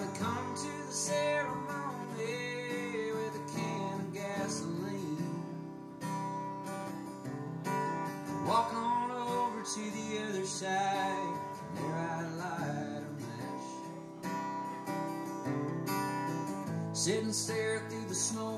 would come to the ceremony with a can of gasoline. Walk on over to the other side, there I light a match. Sit and stare through the snow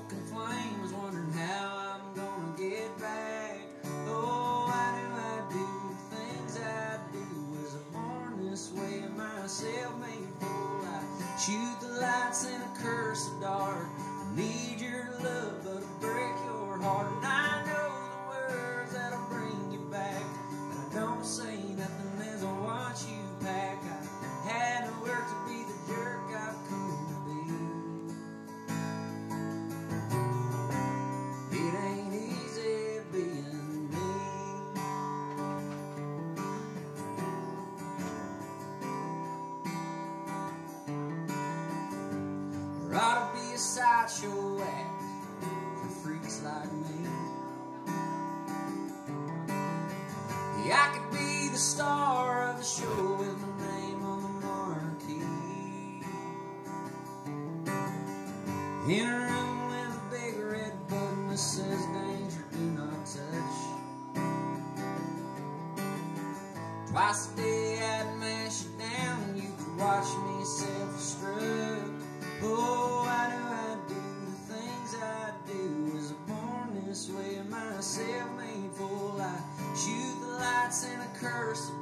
your ass for freaks like me. I could be the star of the show with my name on the marquee. Christ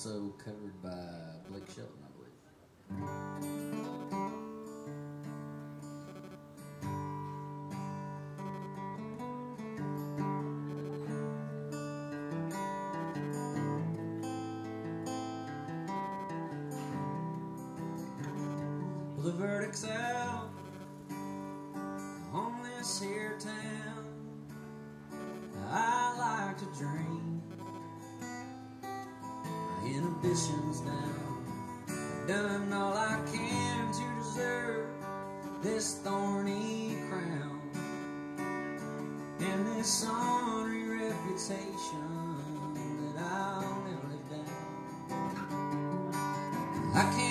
also covered by Blake Shelton, I believe. The verdict's out. ambitions down Done all I can to deserve this thorny crown. And this sorry reputation that I'll never live down. I can't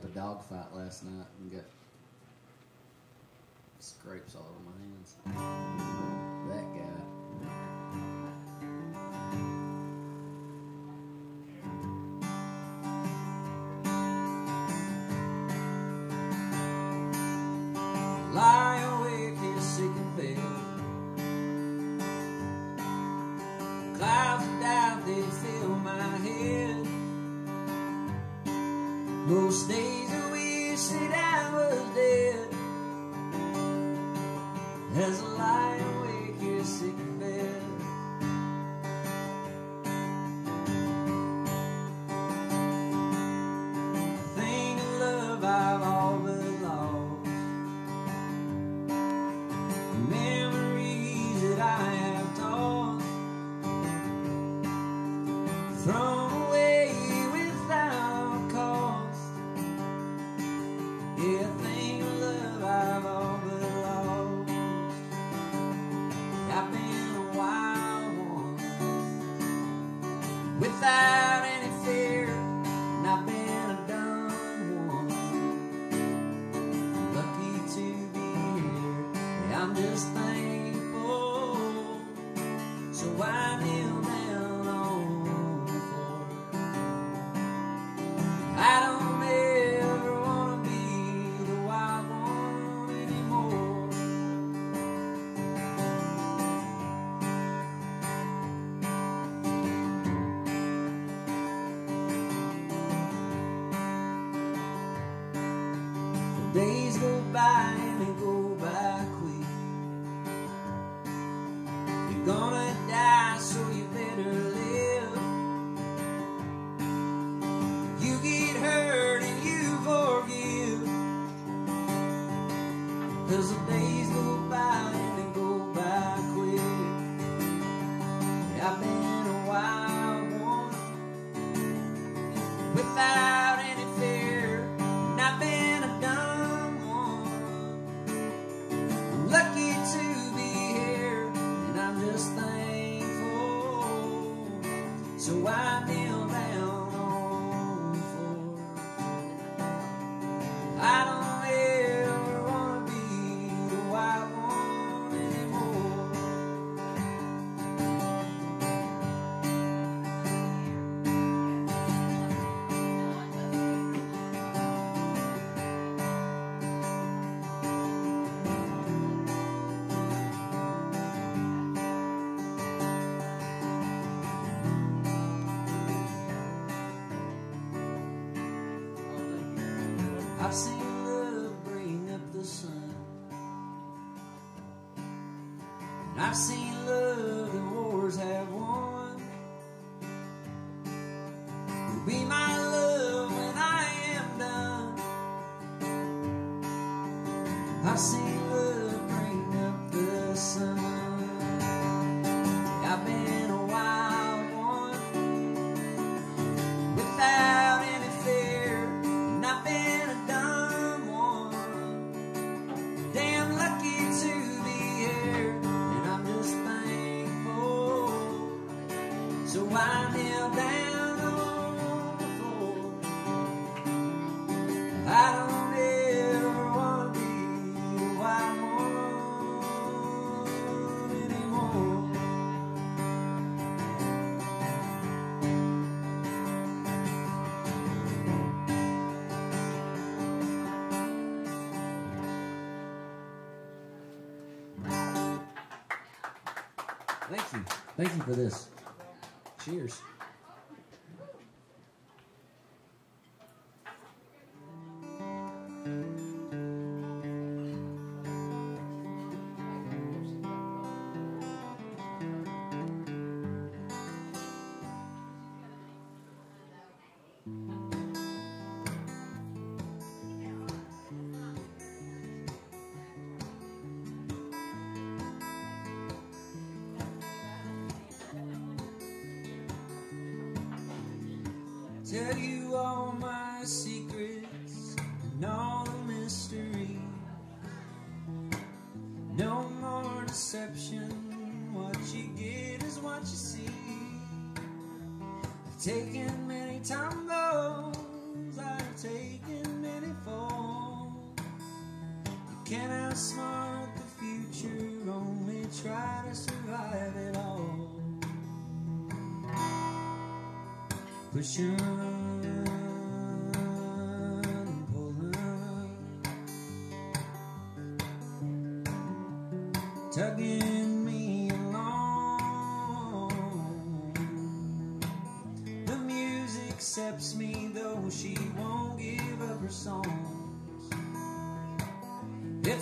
up a dog fight last night Thank you. For this. Cheers. Taken many tumbles. I've taken many falls. You can't outsmart the future. Only try to survive it all. Pushing,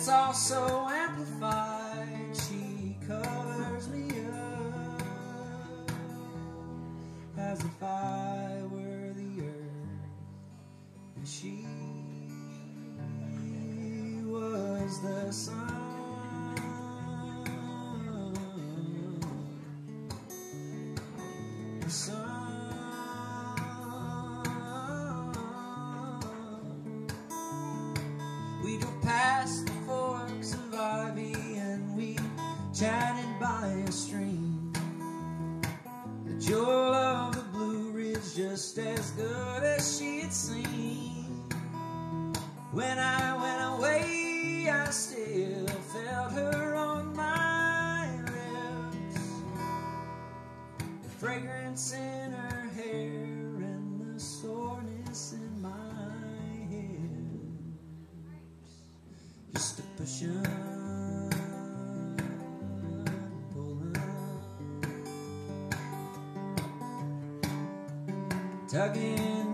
also fragrance in her hair and the soreness in my hips. Just a pulling. tugging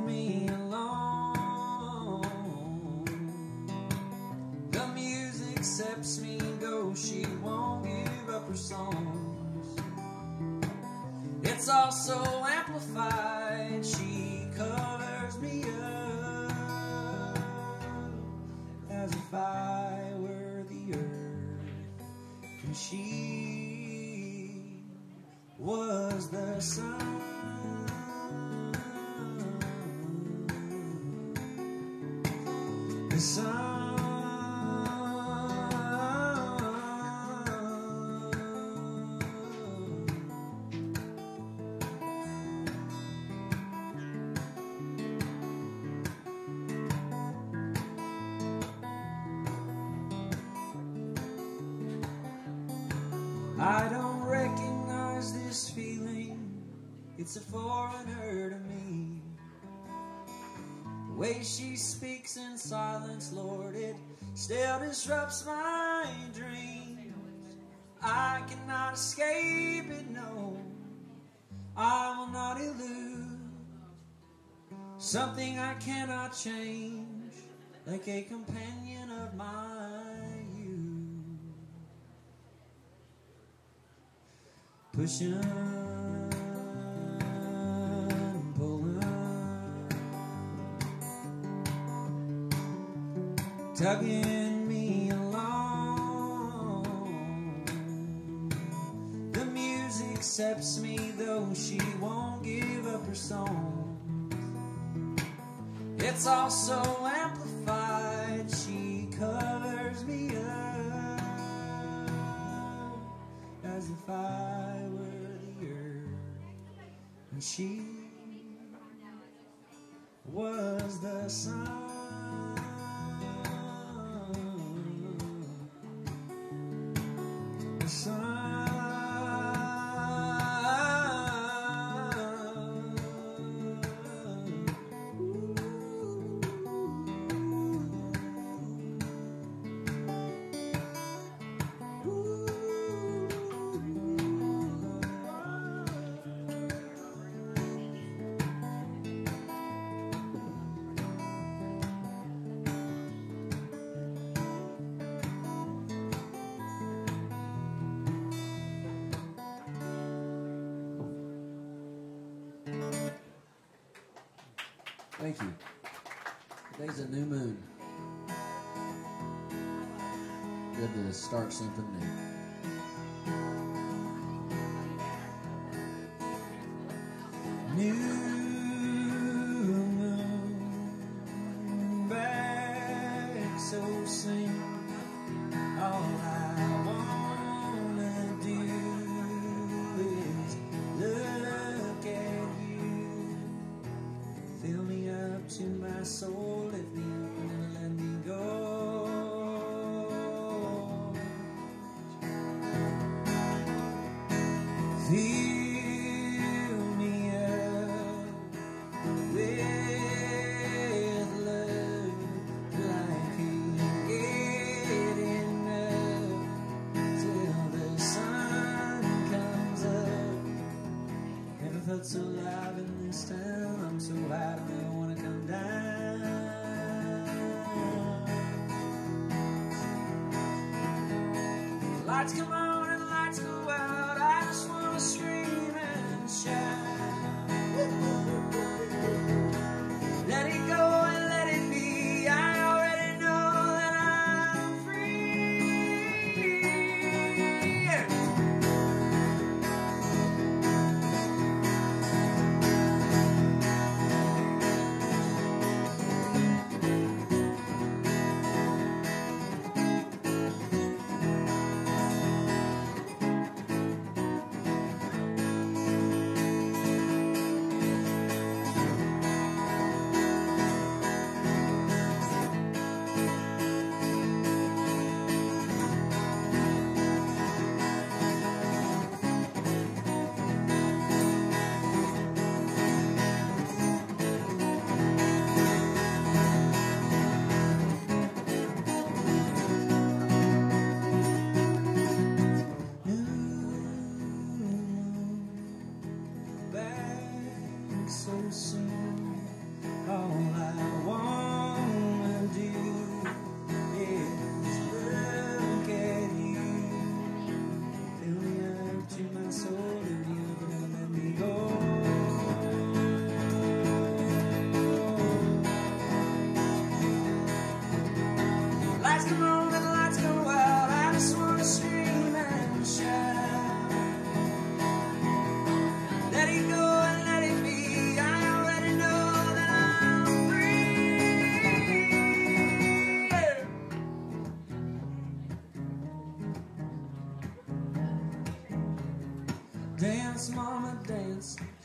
way she speaks in silence, Lord, it still disrupts my dreams. I cannot escape it, no. I will not elude something I cannot change, like a companion of my youth. Pushing, tugging me along. The music accepts me, though she won't give up her song. It's also amplified, Thank you. Today's a new moon. Good to start something new.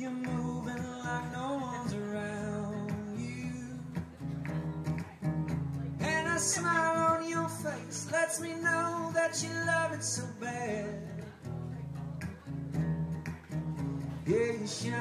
You're moving like no one's around you. And a smile on your face lets me know that you love it so bad. Yeah, you shine.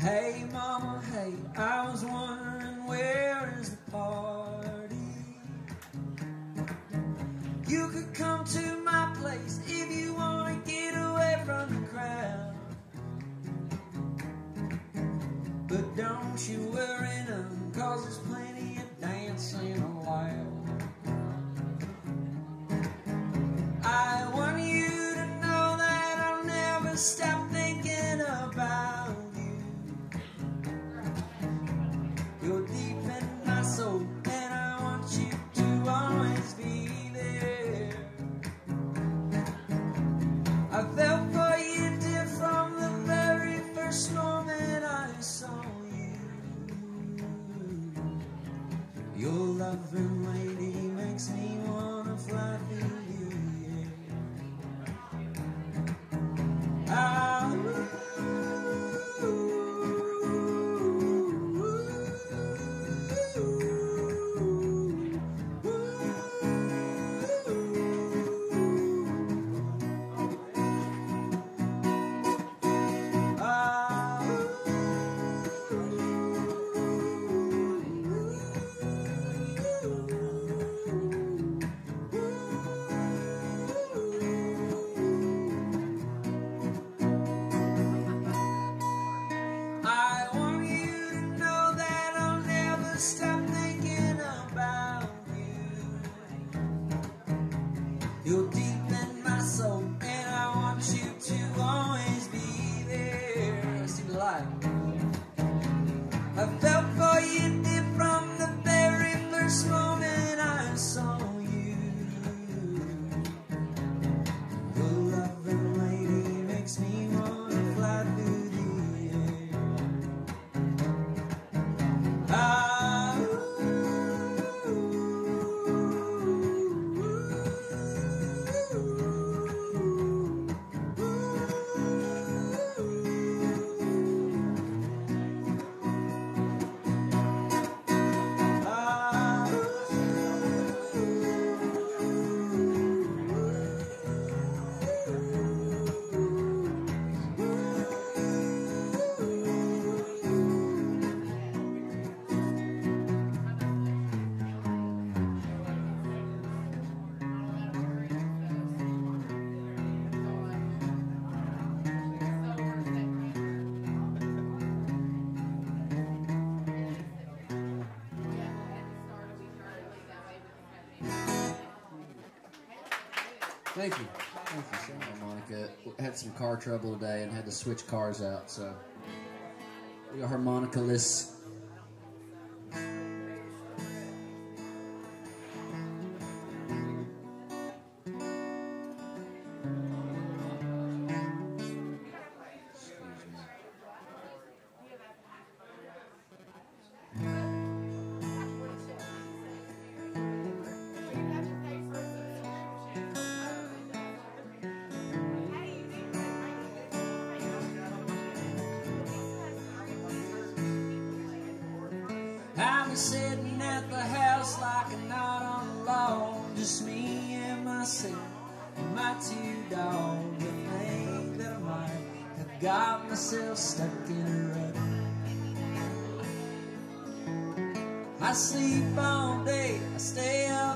Hey mama, hey, I was wondering where is the party? You could come to my place if you want to get away from the crowd. But don't you worry. Thank you. Thank you so much, Monica. Had some car trouble today and had to switch cars out, so we got harmonica-less myself stuck in a rut. I sleep all day, I stay up.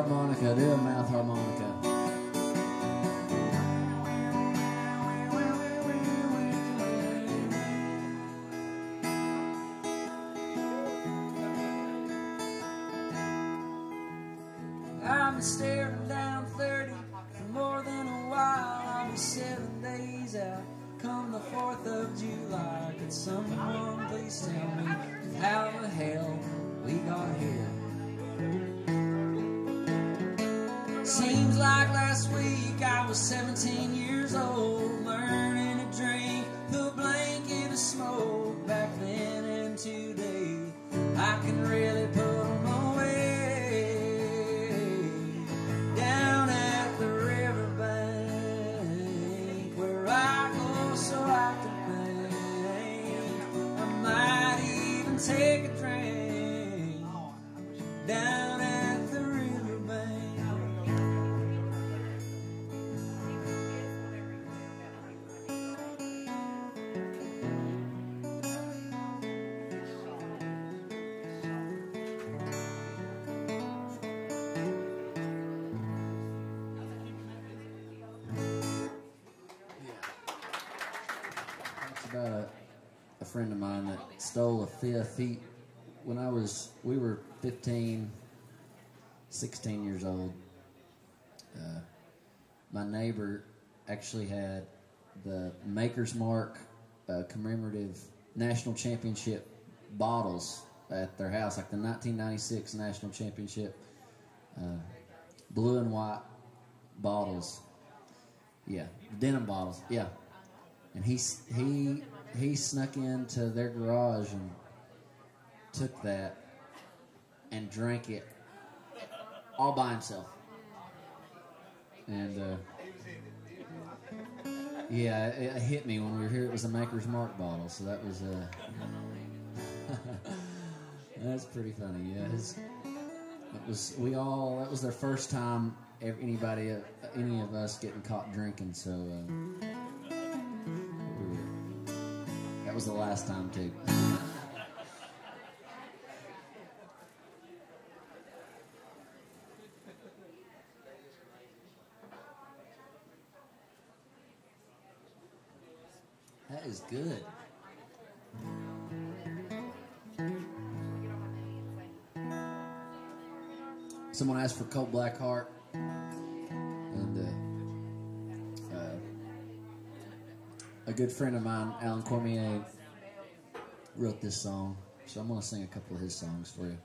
harmonica, do a mouth harmonica. Friend of mine that stole a fifth. He, when I was, we were 15, 16 years old. Uh, my neighbor actually had the Maker's Mark uh, commemorative national championship bottles at their house, like the 1996 national championship uh, blue and white bottles. Yeah, denim bottles. Yeah, and he he he snuck into their garage and took that and drank it all by himself. And uh, yeah, it, it hit me when we were here. It was a Maker's Mark bottle, so that was uh, that's pretty funny. Yeah, his, it was we all that was their first time anybody uh, any of us getting caught drinking. So. Uh, that was the last time too. That is good. Someone asked for Cold Black Heart, good friend of mine, Alan Cormier, wrote this song. So I'm going to sing a couple of his songs for you.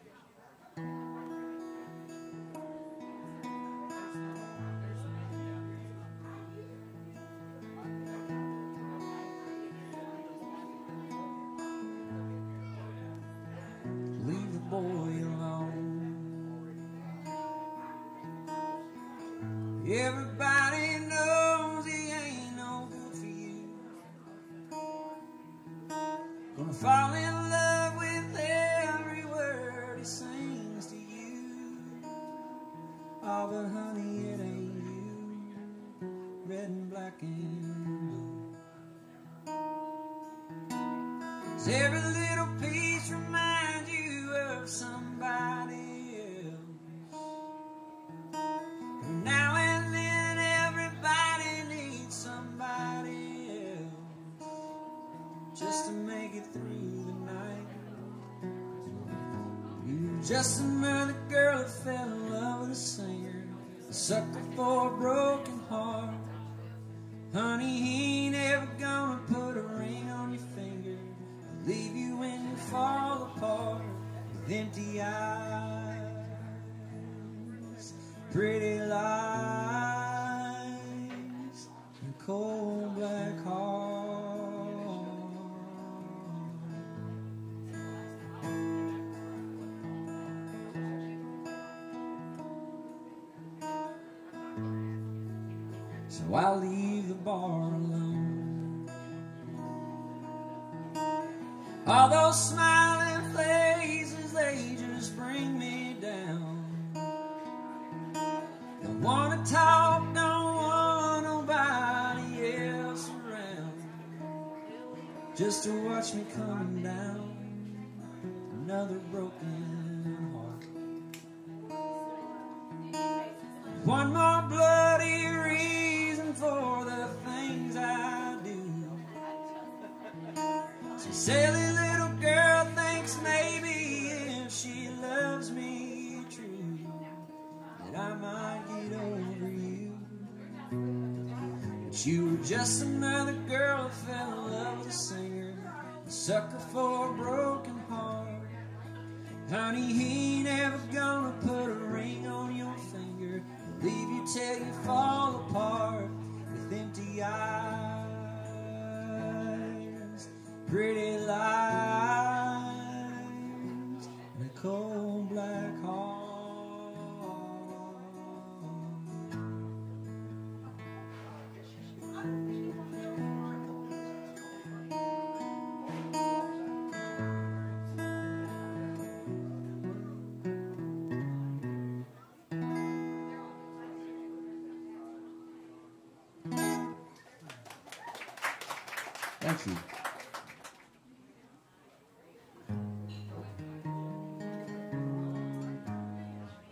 Thank you.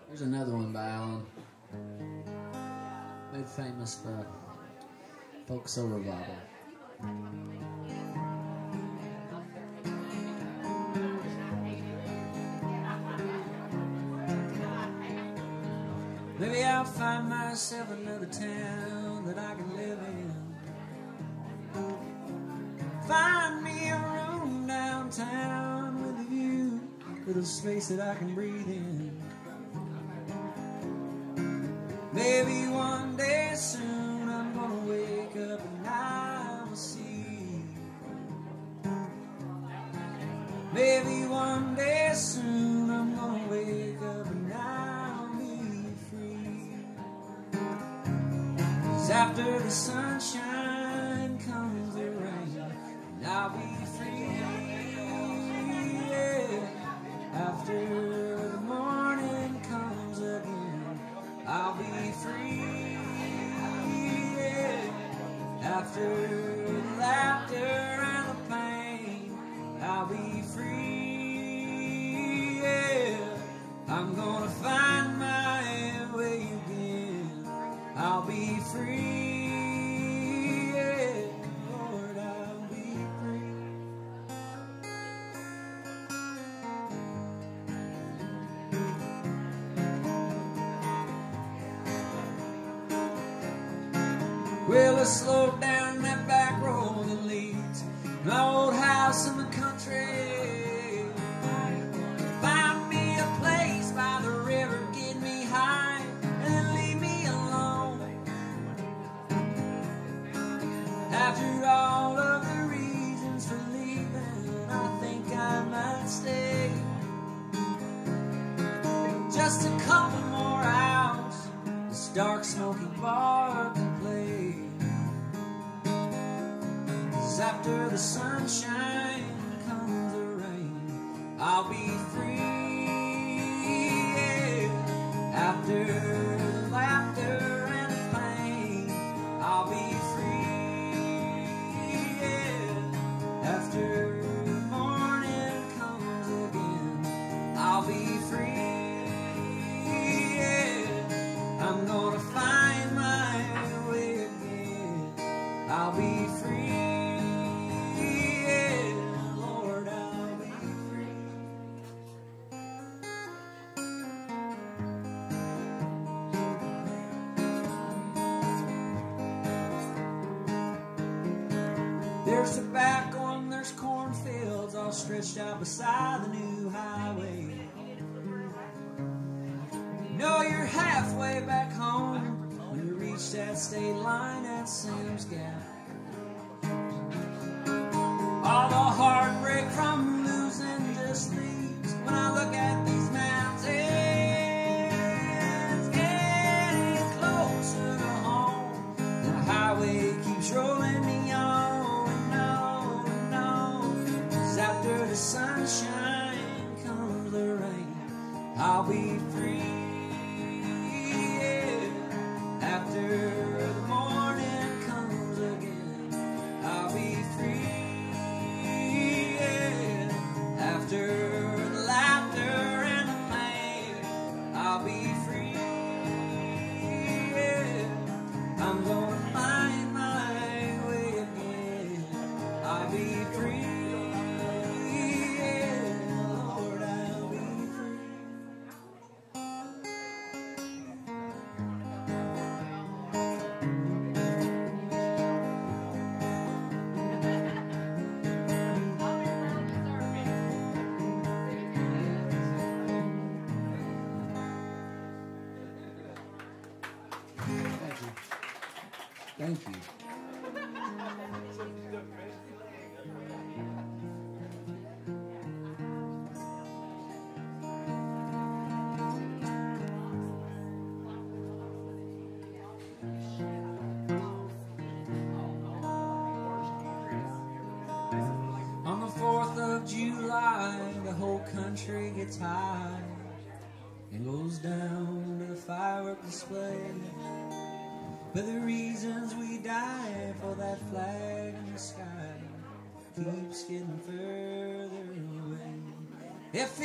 Here's another one by Alan. Made famous for folk soul revival. little space that I can breathe in. Gets high and goes down to the firework display. But the reasons we die for that flag in the sky keeps getting further away. If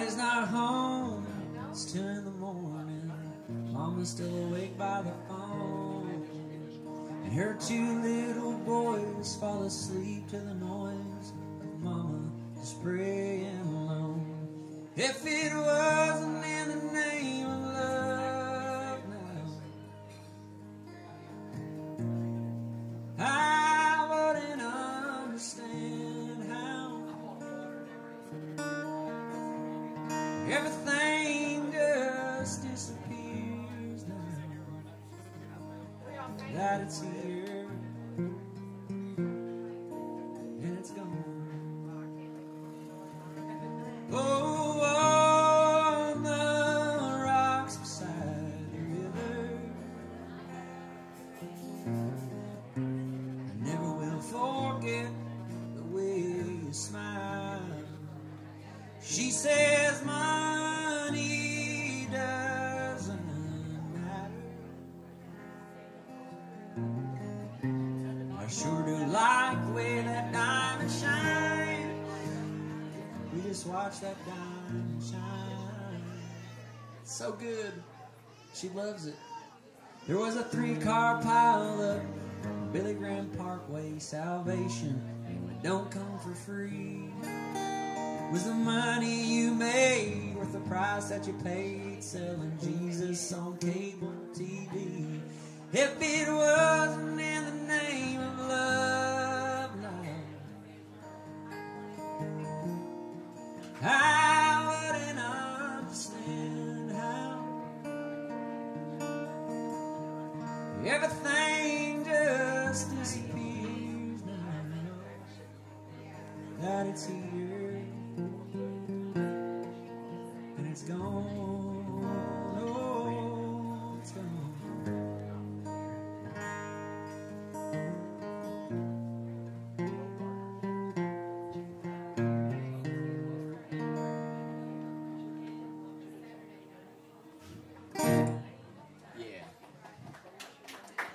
Daddy's not home. It's two in the morning. Mama's still awake by the phone. And her two little boys fall asleep to the noise Mama just praying alone. If so good. She loves it. There was a three-car pileup, Billy Graham Parkway, Salvation. It don't come for free. Was the money you made worth the price that you paid selling Jesus on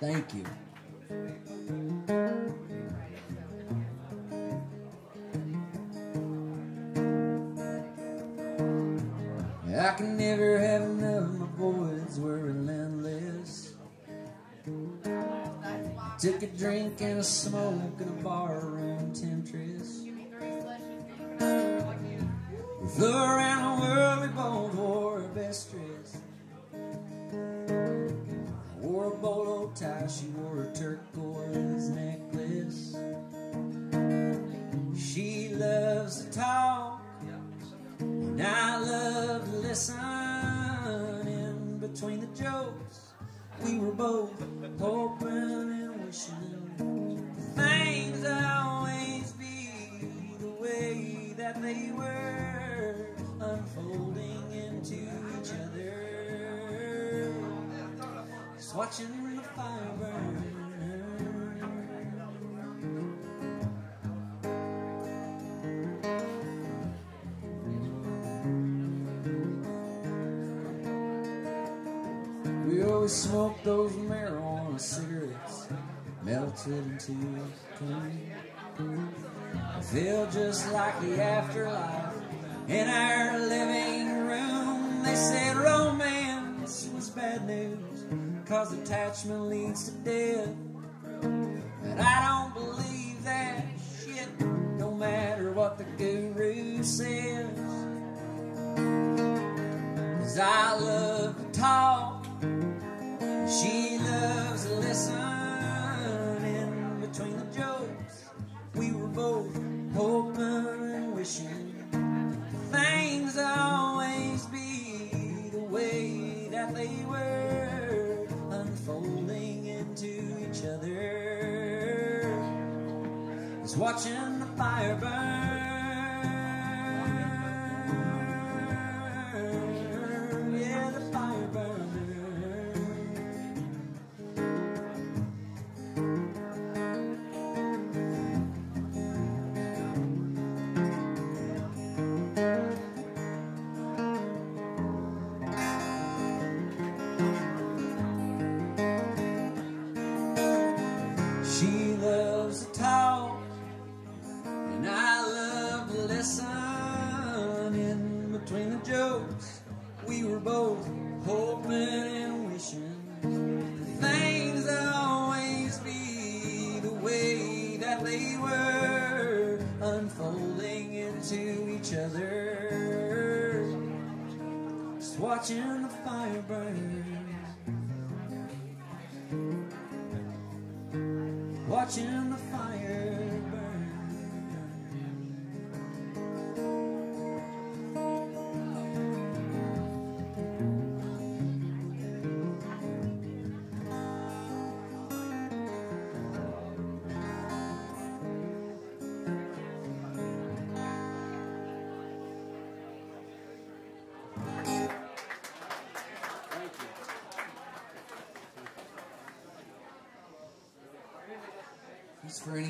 Thank you. I can never have enough. My boys were relentless. Took a drink and a smoke in a barroom temptress. We flew around the world, we both wore our best dress. Wore a bolo tie, she wore a turquoise necklace. She loves to talk, and I love to listen. In between the jokes, we were both hoping and wishing things always be the way that they were, unfolding into each other. Watching the fire burn. We always smoked those marijuana cigarettes, melted into cone. I feel just like the afterlife in our living room. They said romance was bad news, cause attachment leads to death. But I don't believe that shit, no matter what the guru says. Cause I love to talk, she loves to listen. In between the jokes, we were both hoping and wishing things on. watching the fire burn.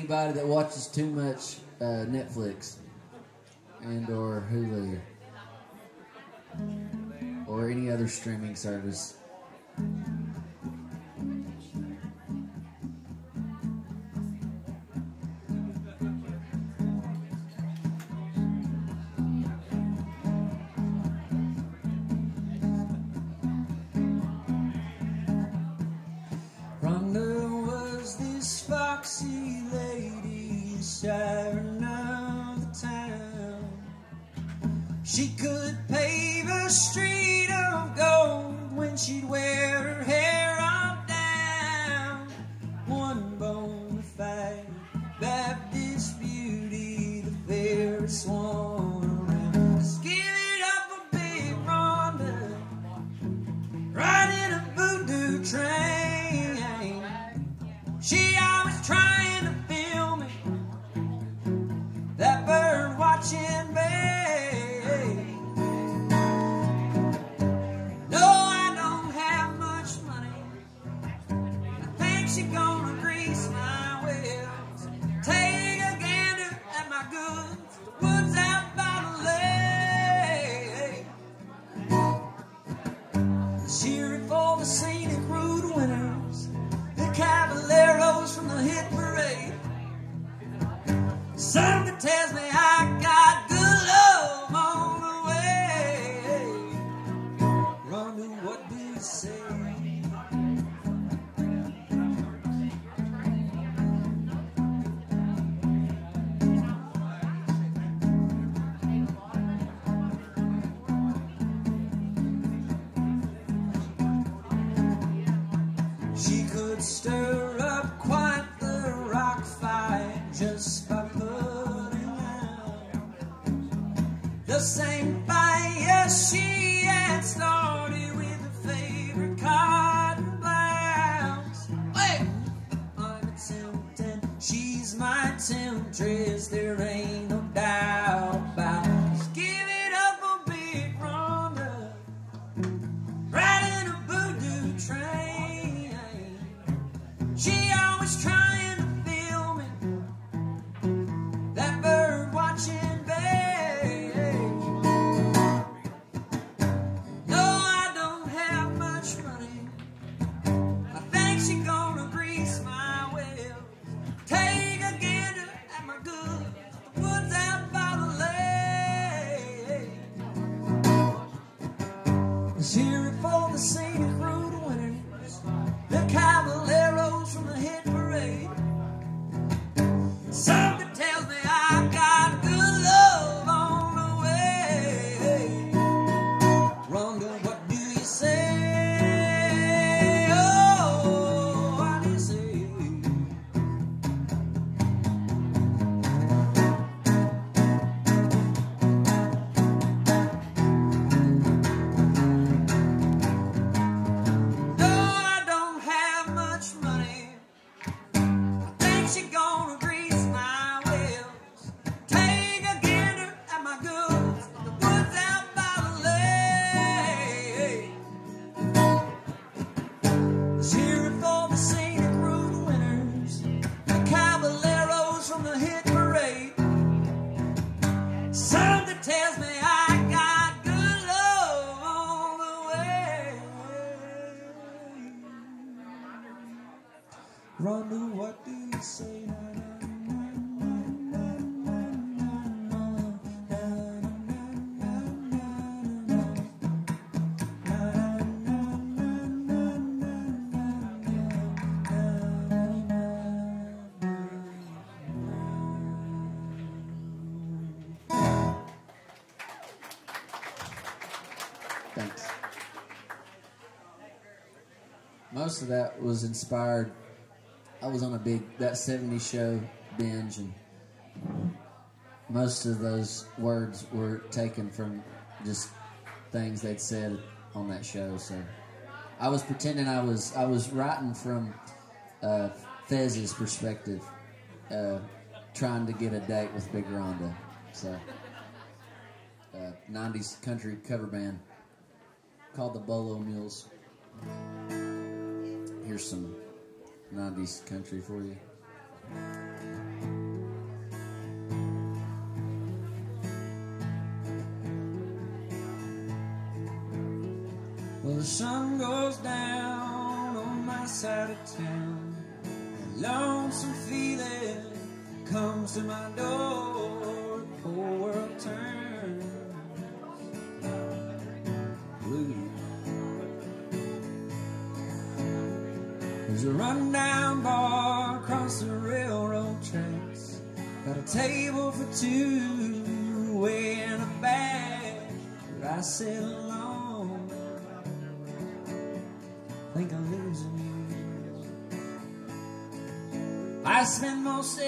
anybody that watches too much uh, Netflix and or Hulu or any other streaming service. train. most of that was inspired. I was on a big that '70s show binge, and most of those words were taken from just things they'd said on that show. So I was pretending I was I was writing from uh, Fez's perspective, uh, trying to get a date with Big Rhonda. So uh, '90s country cover band called the Bolo Mules here's some 90s country for you. Well, the sun goes down on my side of town. and lonesome feeling comes to my door. table for two way in the back, but I sit alone. Think I'm losing you. I spend most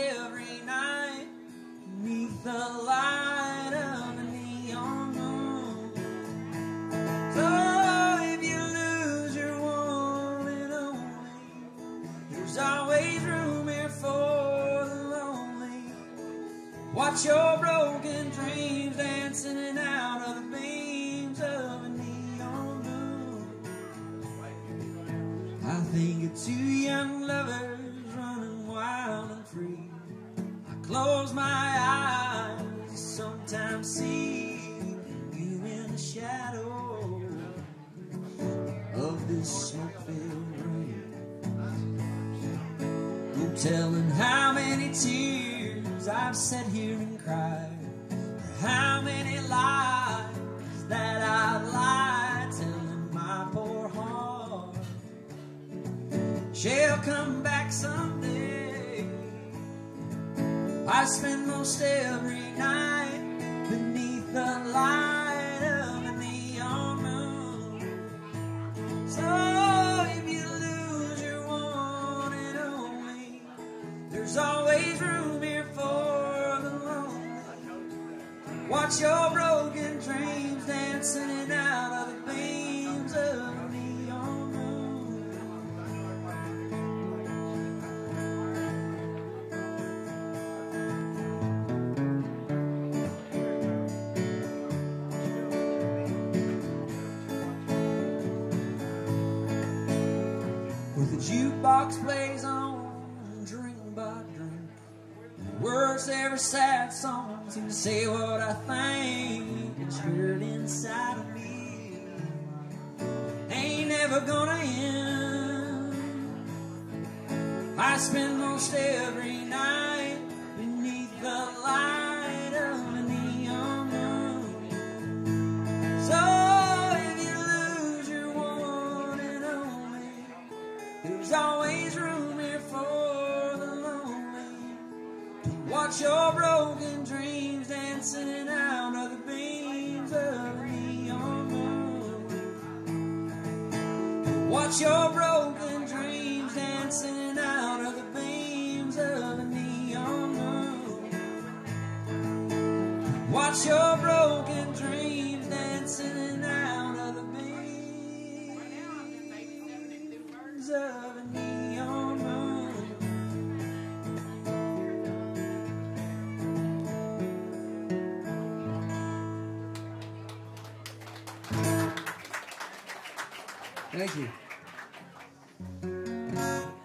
Thank you.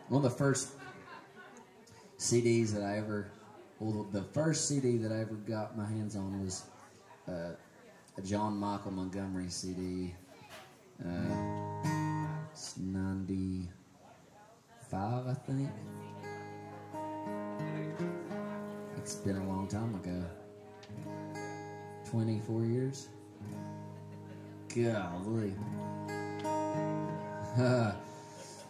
One of the first CDs that I ever, well, the first CD that I ever got my hands on was uh, a John Michael Montgomery CD. Uh, it's 95, I think. It's been a long time ago. 24 years? Golly.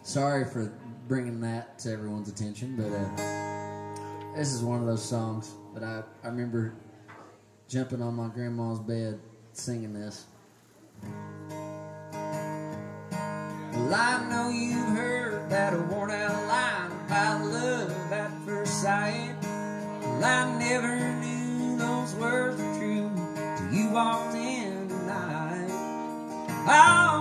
sorry for bringing that to everyone's attention, but uh, this is one of those songs that I, I remember jumping on my grandma's bed singing this. Well, I know you've heard that worn out line about love at first sight. Well, I never knew those words were true till you walked in tonight. Was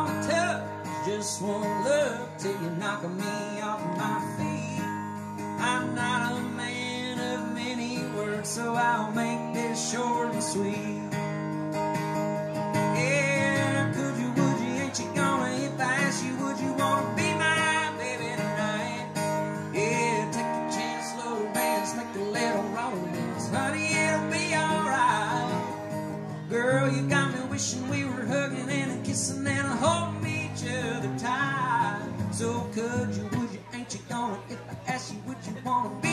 just one look till you knock me off my feet. I'm not a man of many words, so I'll make this short and sweet. Could you, would you, ain't you gonna? If I ask you, would you wanna be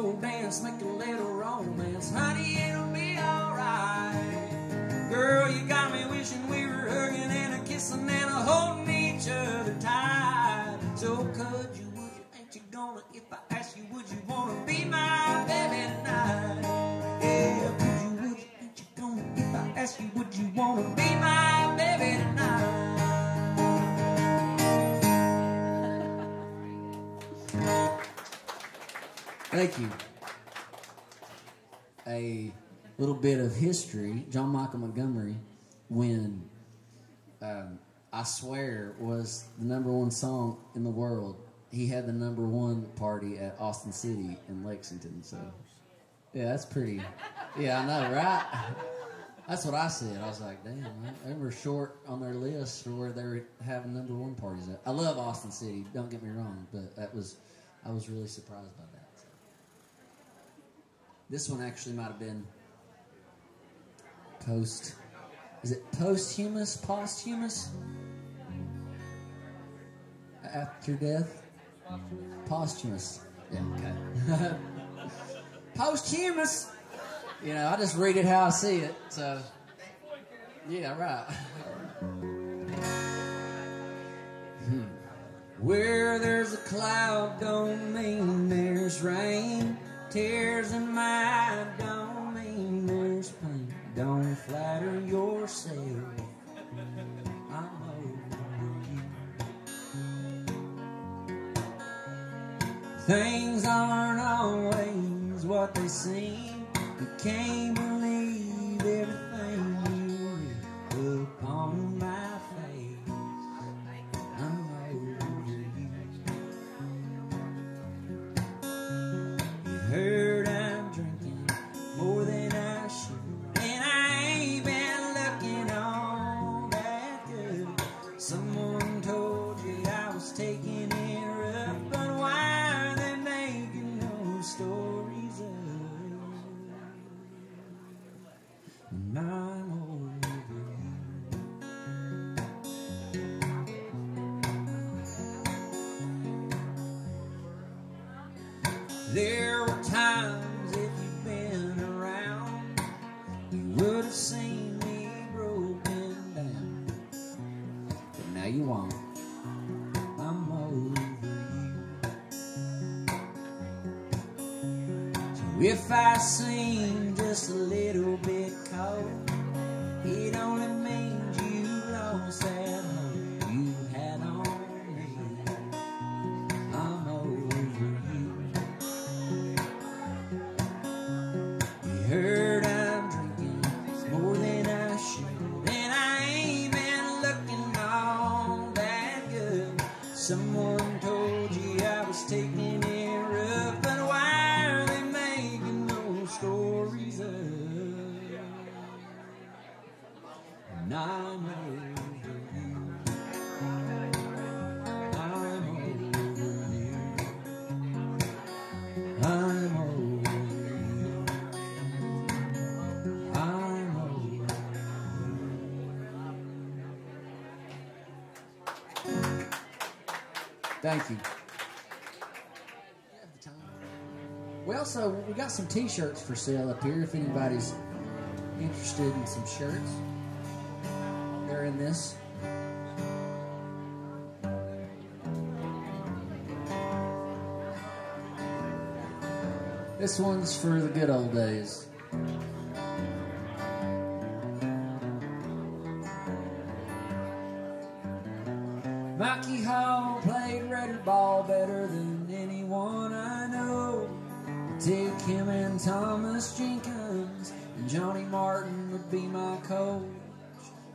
slow dance, make a little romance. Honey, it'll be alright. Girl, you got me wishing we were hugging and a kissing and a holding each other tight. So could you, would you, ain't you gonna? If I Thank you. A little bit of history. John Michael Montgomery, when um, I swear was the number one song in the world, he had the number one party at Austin City in Lexington. So, yeah, that's pretty. Yeah, I know, right? That's what I said. I was like, damn, they were short on their list for where they were having number one parties at. I love Austin City, don't get me wrong, but that was, I was really surprised by that. This one actually might have been post. Is it posthumous? Posthumous? After death? Posthumous. Yeah, okay. posthumous! You know, I just read it how I see it, so. Yeah, right. Hmm. Where there's a cloud don't mean there's rain. Tears in my eye don't mean there's pain. Don't flatter yourself. I'm over you. Things aren't always what they seem. You can't believe everything Thank you. We also we got some T-shirts for sale up here. If anybody's interested in some shirts, they're in this. This one's for the good old days. Thomas Jenkins and Johnny Martin would be my coach.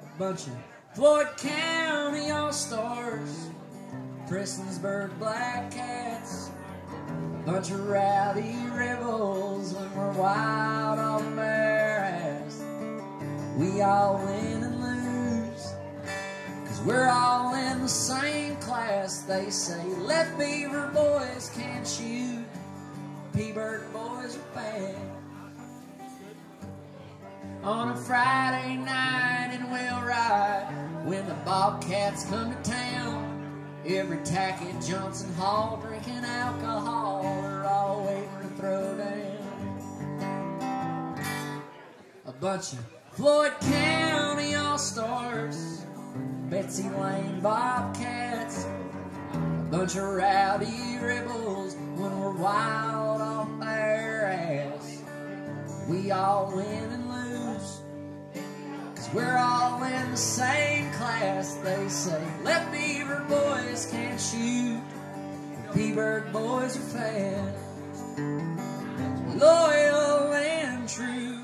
A bunch of Floyd County All Stars, Prestonsburg Black Cats, a bunch of rowdy rebels when we're wild on their ass. We all win and lose. Cause we're all in the same class. They say left beaver boys can't shoot, P-Burg boys are bad. On a Friday night and we'll ride when the Bobcats come to town. Every tack at Johnson Hall drinking alcohol. They're all waiting to throw down. A bunch of Floyd County All Stars. Betsy Layne Bobcats, a bunch of rowdy rebels when we're wild off their ass. We all win we're all in the same class. They say left beaver boys can't shoot, P-burg boys are fast. Loyal and true,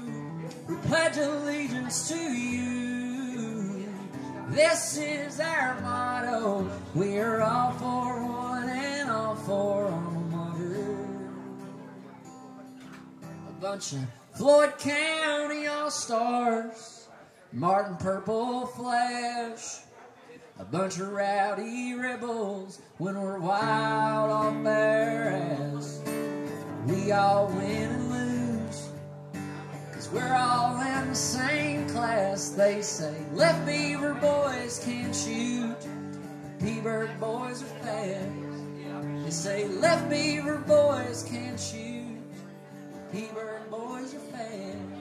we pledge allegiance to you. This is our motto. We're all for one and all for alma mater. A bunch of Floyd County All Stars, Martin Purple Flash, a bunch of rowdy rebels when we're wild off their ass. We all win and lose. Cause we're all in the same class, they say. Left beaver boys can't shoot, P-burg boys are fast. They say left beaver boys can't shoot, P-burg boys are fast.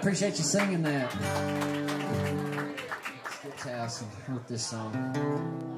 Appreciate you singing that. Skip's house and wrote this song.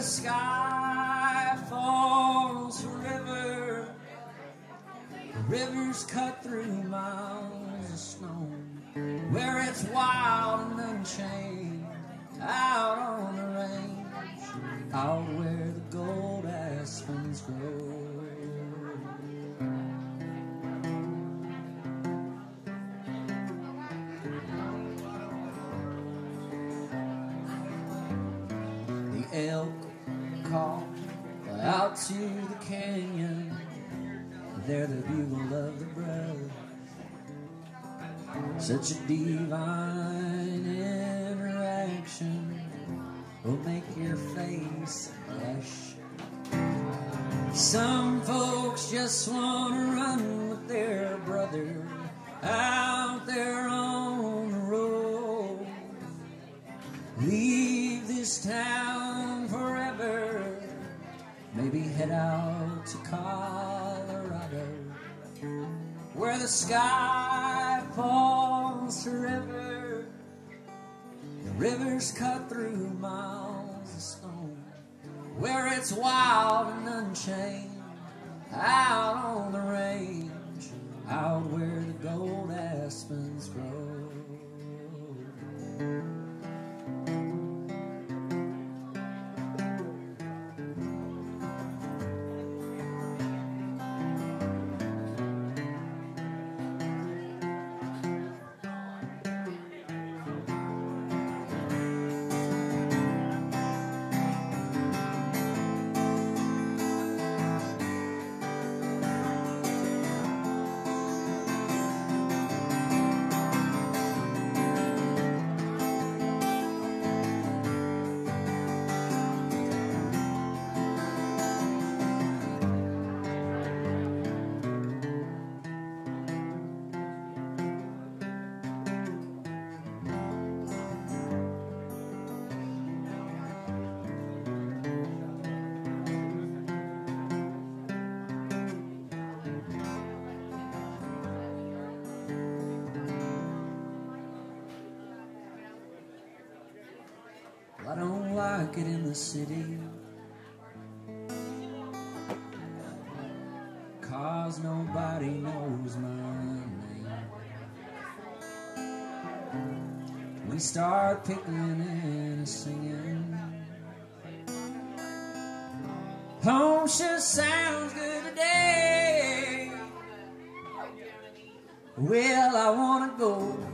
the sky falls forever. Rivers cut through. de Rivers cut through miles of stone where it's wild. market in the city. Cause nobody knows my name. We start picking and singing. Home should sound good today. Well, I wanna go.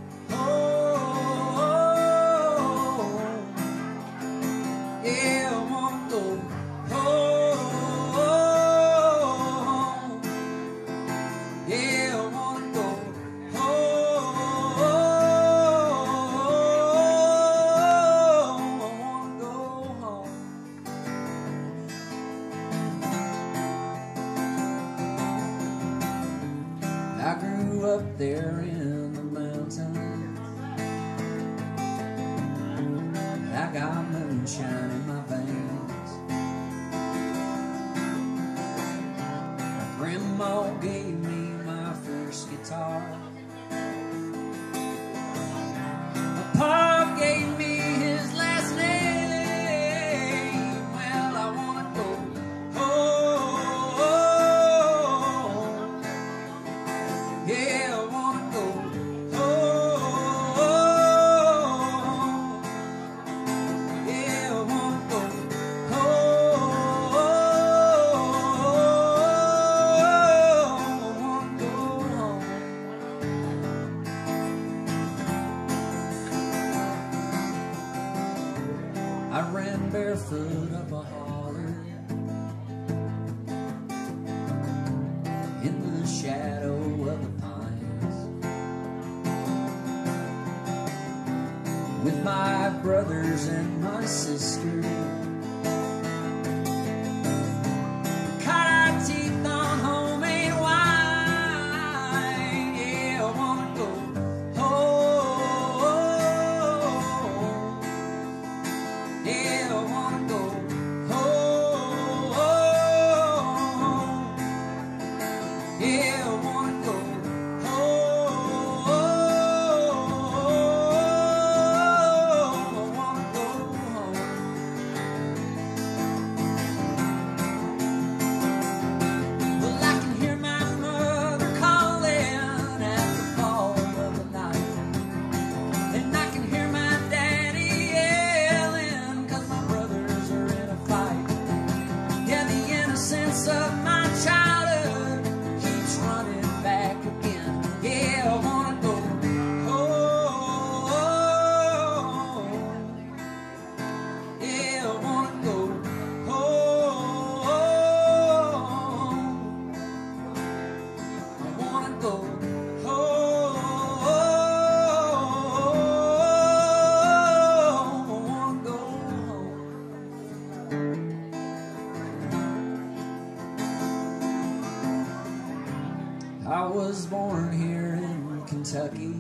was born here in Kentucky.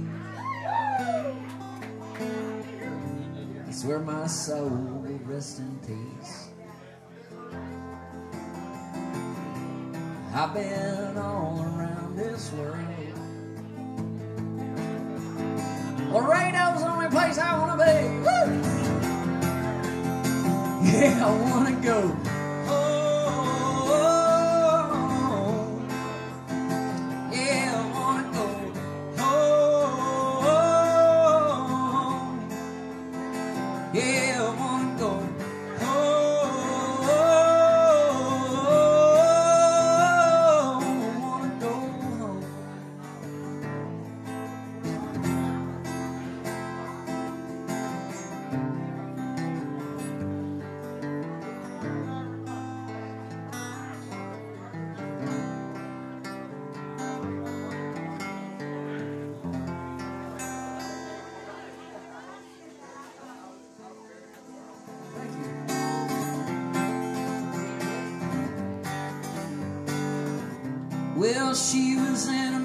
It's where my soul will rest in peace. I've been Well, she was in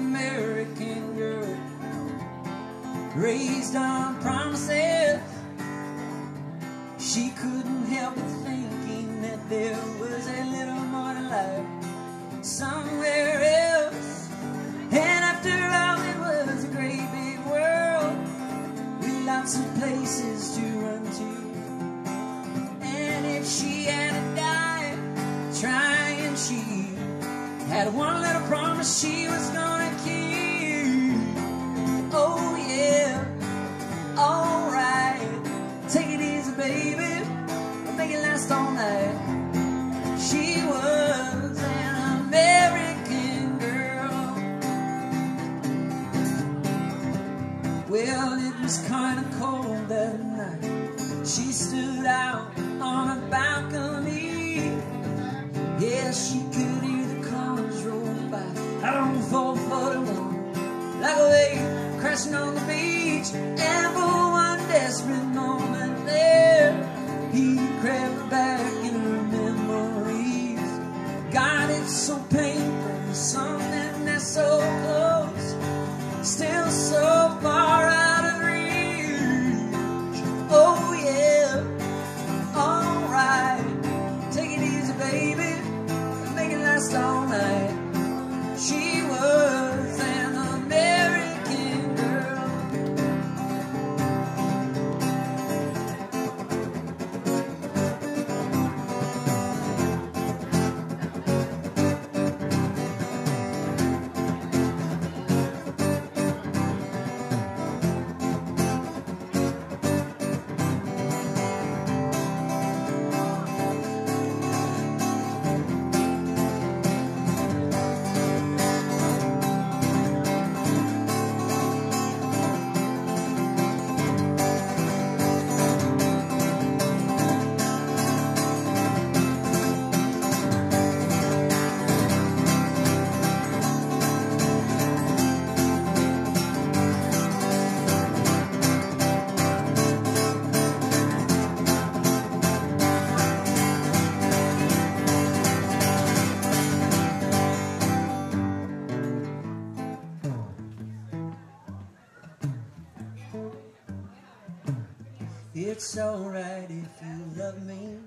It's alright if you love me.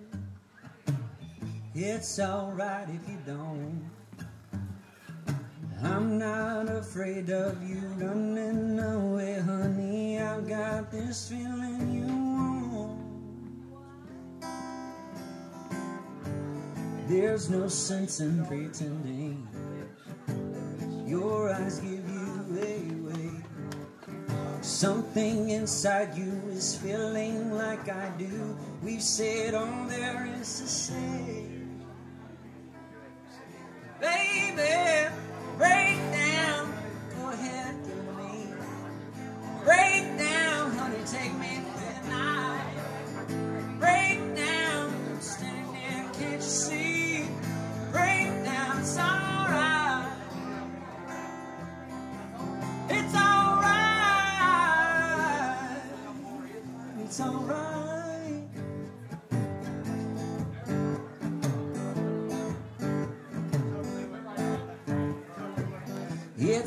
It's alright if you don't. I'm not afraid of you running away, honey. I've got this feeling you won't. There's no sense in pretending. Your eyes give you away. Something inside you this feeling like I do. We've said all there is to say.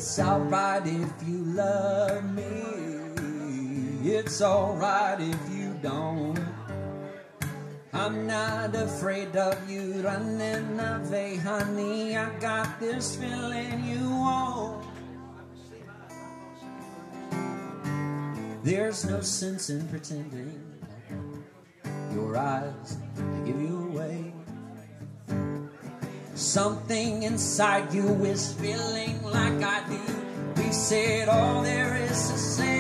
It's alright if you love me. It's alright if you don't. I'm not afraid of you running away, honey. I got this feeling you won't. There's no sense in pretending. Your eyes give you Something inside you is feeling like I do. We said all there is to say.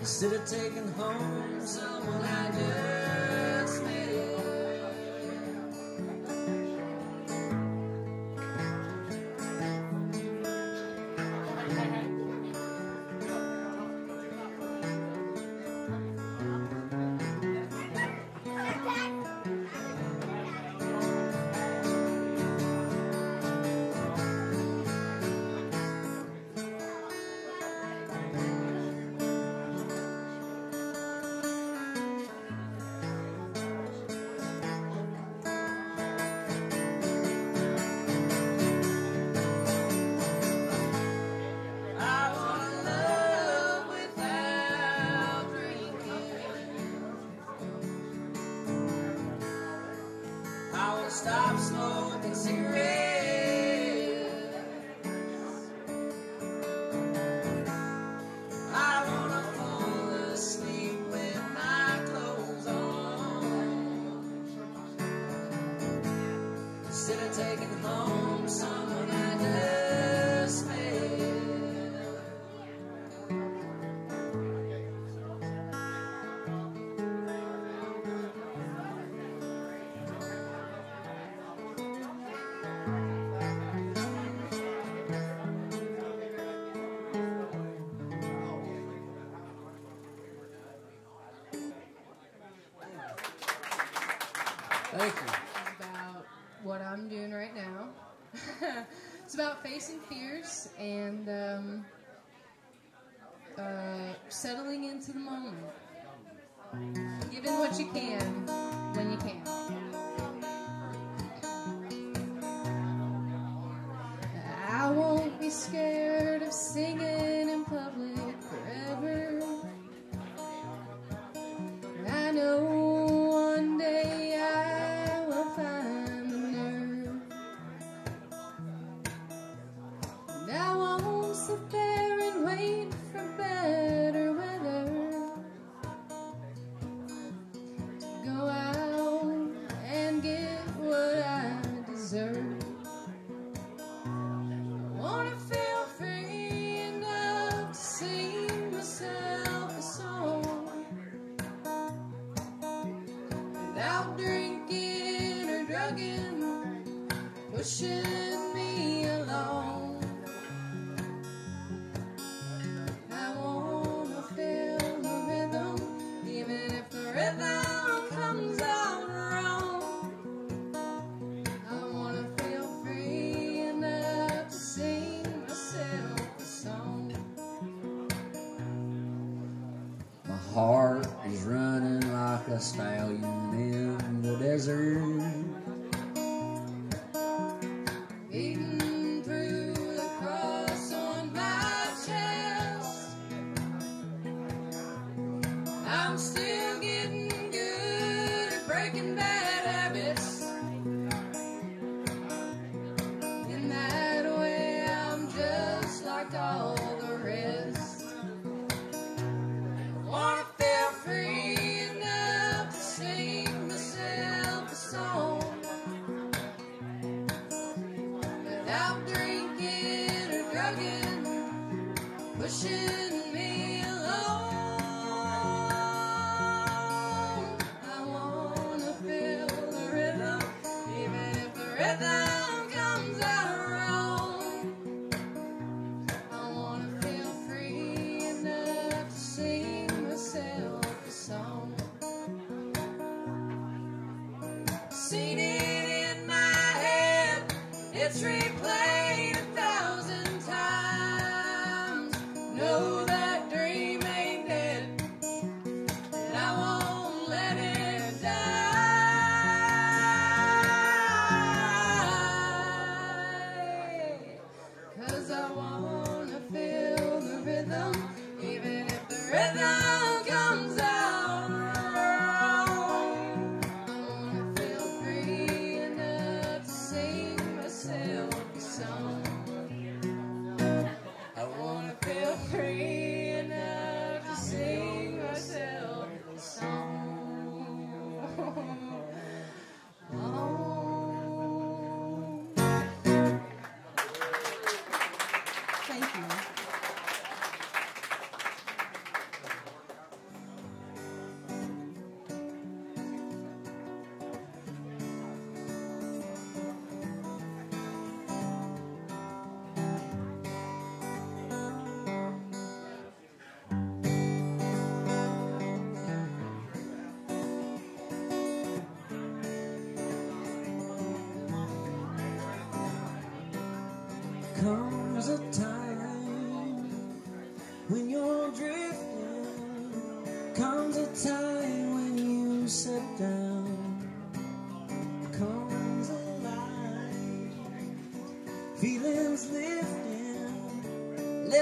Instead of taking home someone I knew settling into the moment, giving what you can when you can.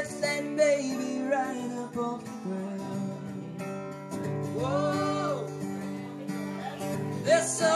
Let's baby right up off the ground. Whoa, there's so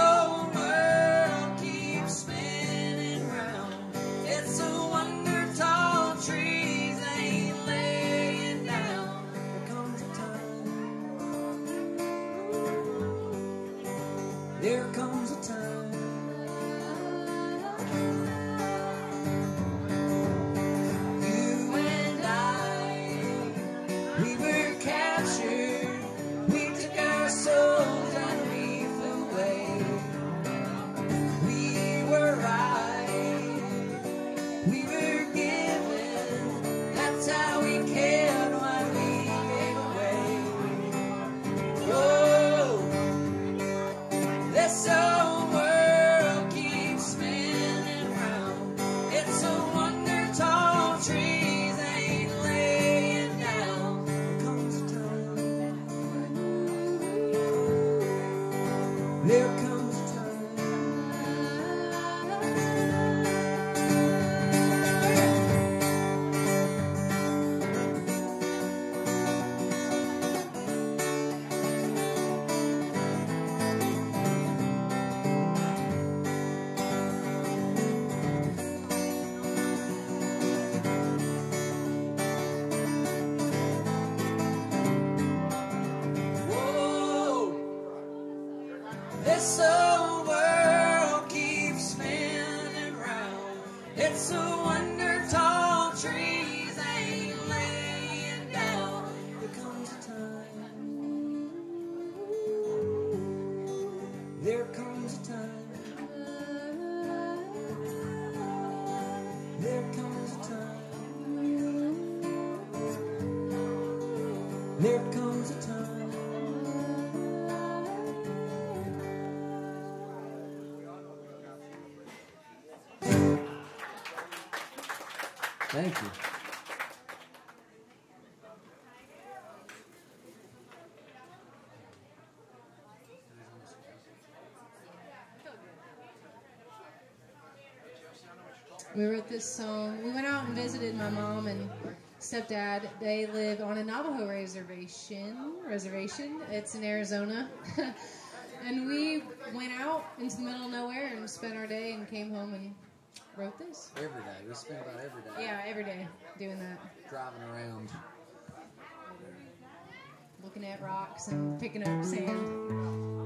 Thank you. we wrote this song. We went out and visited my mom and stepdad. They live on a Navajo reservation. Reservation. It's in Arizona. and we went out into the middle of nowhere and spent our day and came home and wrote this? Every day. We spend about every day. Yeah, every day doing that. Driving around. Looking at rocks and picking up sand.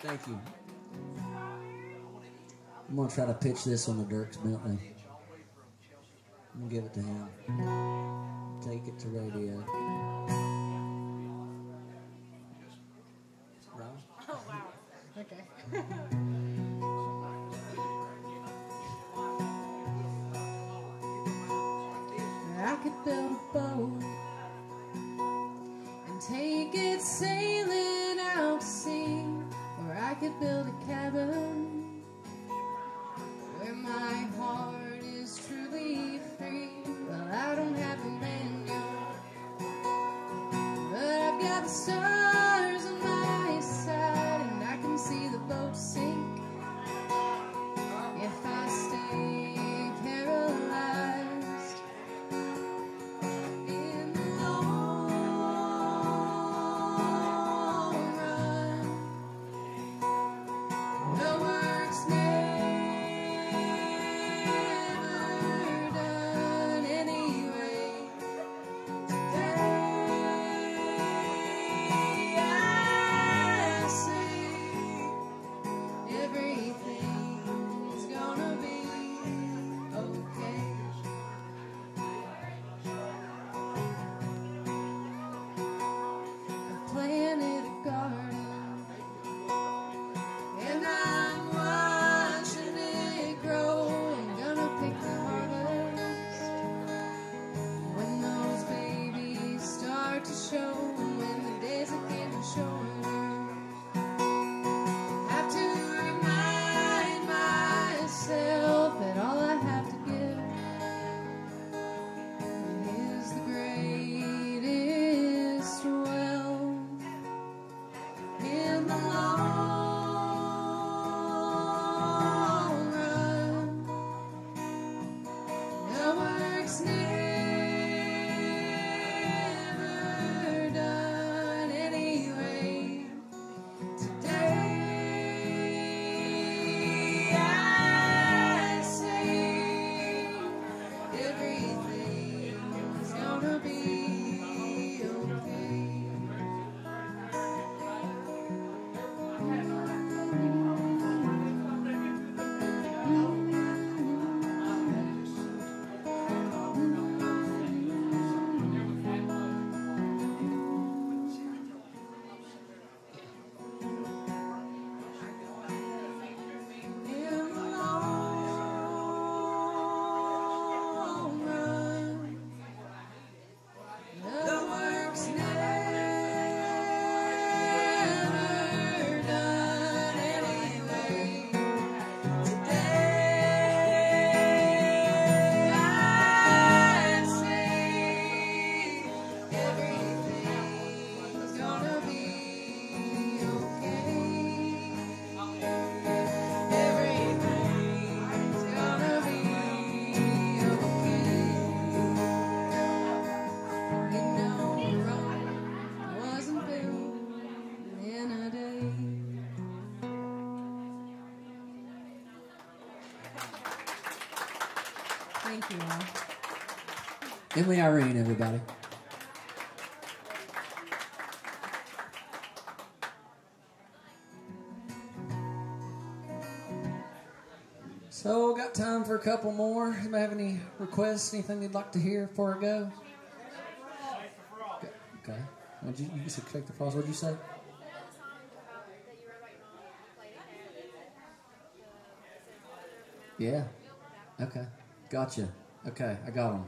Thank you. I'm going to try to pitch this on the Dierks Bentley. I'm going to give it to him. Take it to radio. Emily Irene, everybody. So, got time for a couple more. Anybody have any requests? Anything they'd like to hear before I go? Okay. What'd you, you said Shake the Frost. What'd you say? Yeah. Okay. Gotcha. Okay, I got them.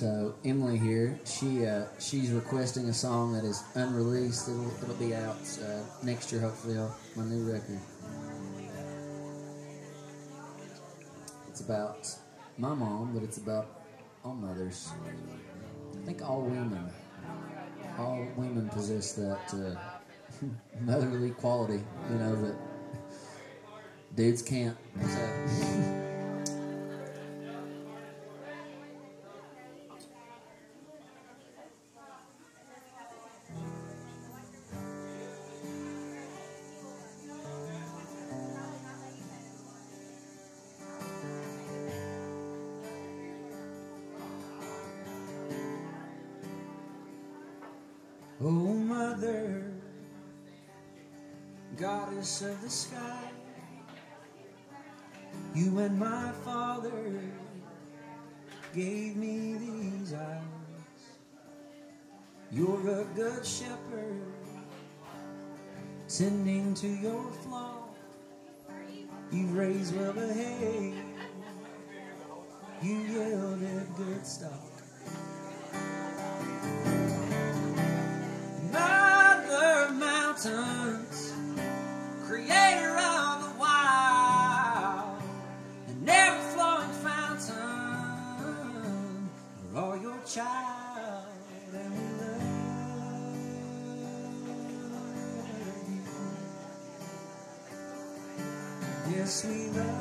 So Emily here, she uh, she's requesting a song that is unreleased. It'll it'll be out uh, next year, hopefully, on my new record. It's about my mom, but it's about all mothers. I think all women, all women possess that uh, motherly quality, you know that dudes can't. So. yes, we love.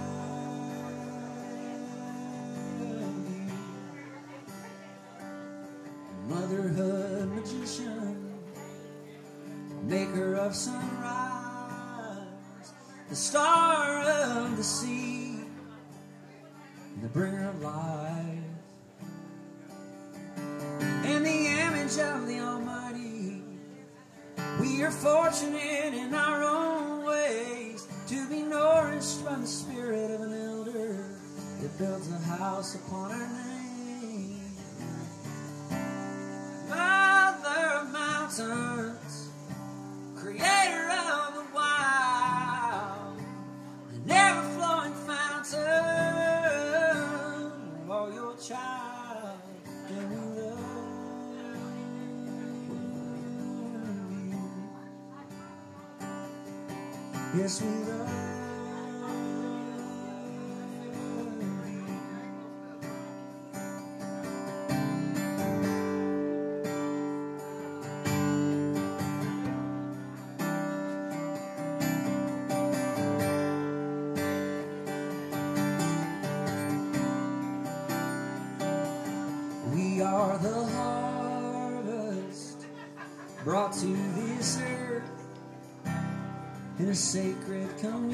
as we sacred. Come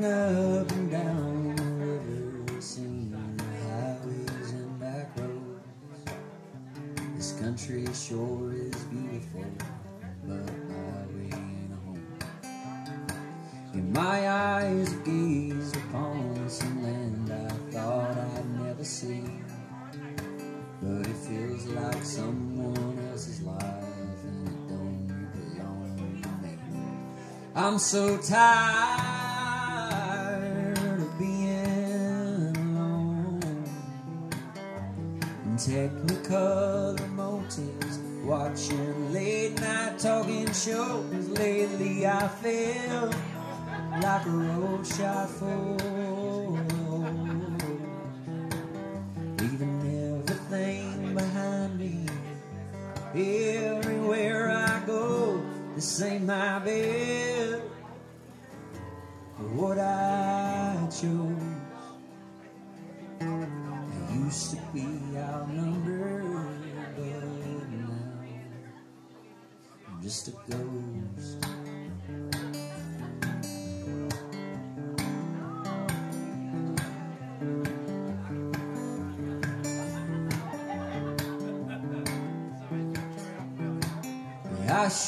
Up and down the rivers and the highways and back roads. This country sure is beautiful, but my ain't home. In my eyes gazed upon some land I thought I'd never see But it feels like someone else's life and it don't belong to me. I'm so tired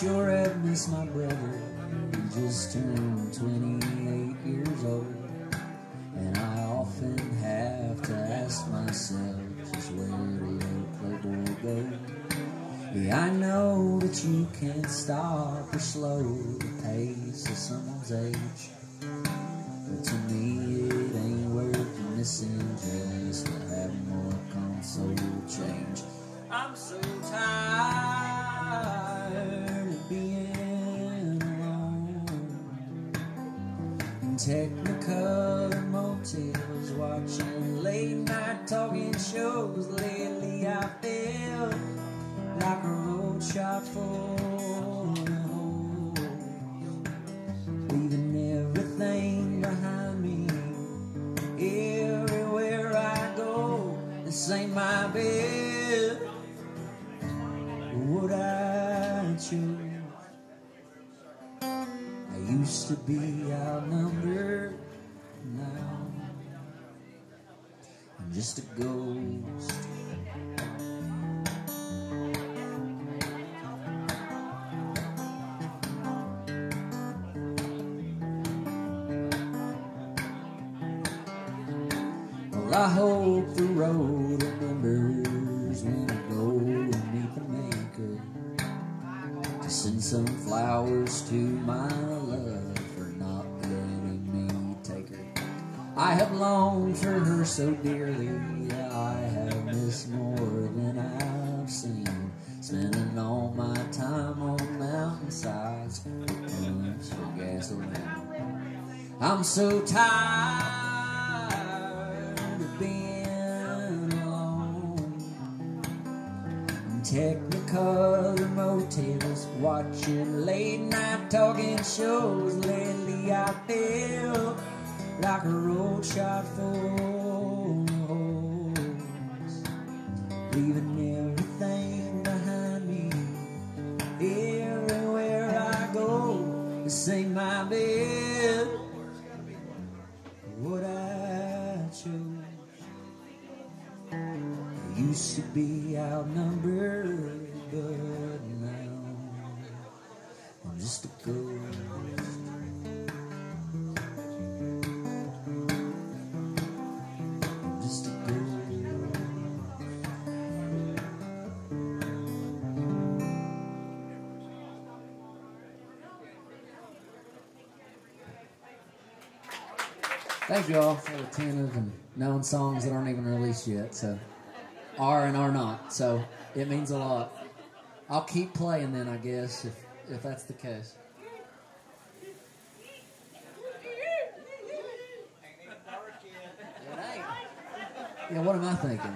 sure have missed my brother. He just turned 28 years old. And I often have to ask myself just where did old Playboy go? Yeah, I know that you can't stop or slow the pace of someone's age. I'm so tired of being alone. Technicolor motels, watching late night talking shows. Lately, I feel like a road shot holes, leaving everything used to be outnumbered, but now I'm just a ghost. Just. Thank you all for attentive and knowing songs that aren't even released yet. So, are and are not. So, it means a lot. I'll keep playing then, I guess, if, if that's the case. Yeah, what am I thinking?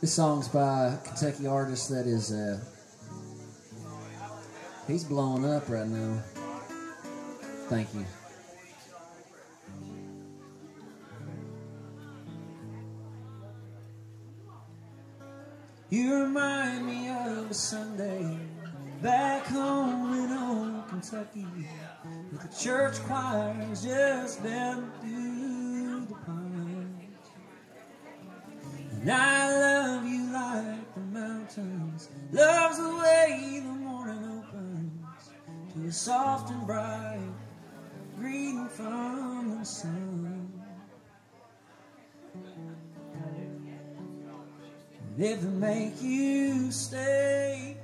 This song's by a Kentucky artist that is, uh, he's blowing up right now. Thank you. You remind me of a Sunday back home in old Kentucky with the church choirs just been through the pines. And I love you like the mountains, loves the way the morning opens to a soft and bright greeting from the sun. It make you stay,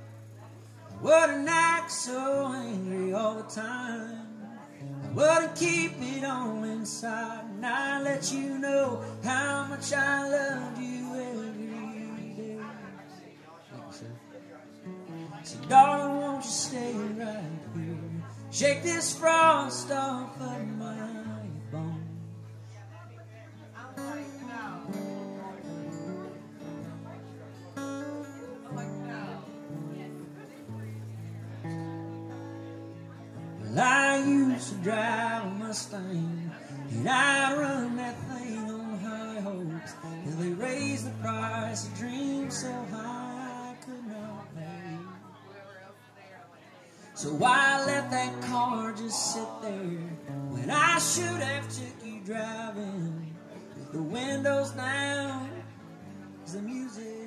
wouldn't act so angry all the time. I wouldn't keep it all inside, and I let you know how much I love you every day. So, darling, won't you stay right here? Shake this frost off of my I used to drive a Mustang, and I'd run that thing on high hopes. lives. They raised the price of dreams so high I could not pay. So why let that car just sit there when I should have took you driving with the windows down as the music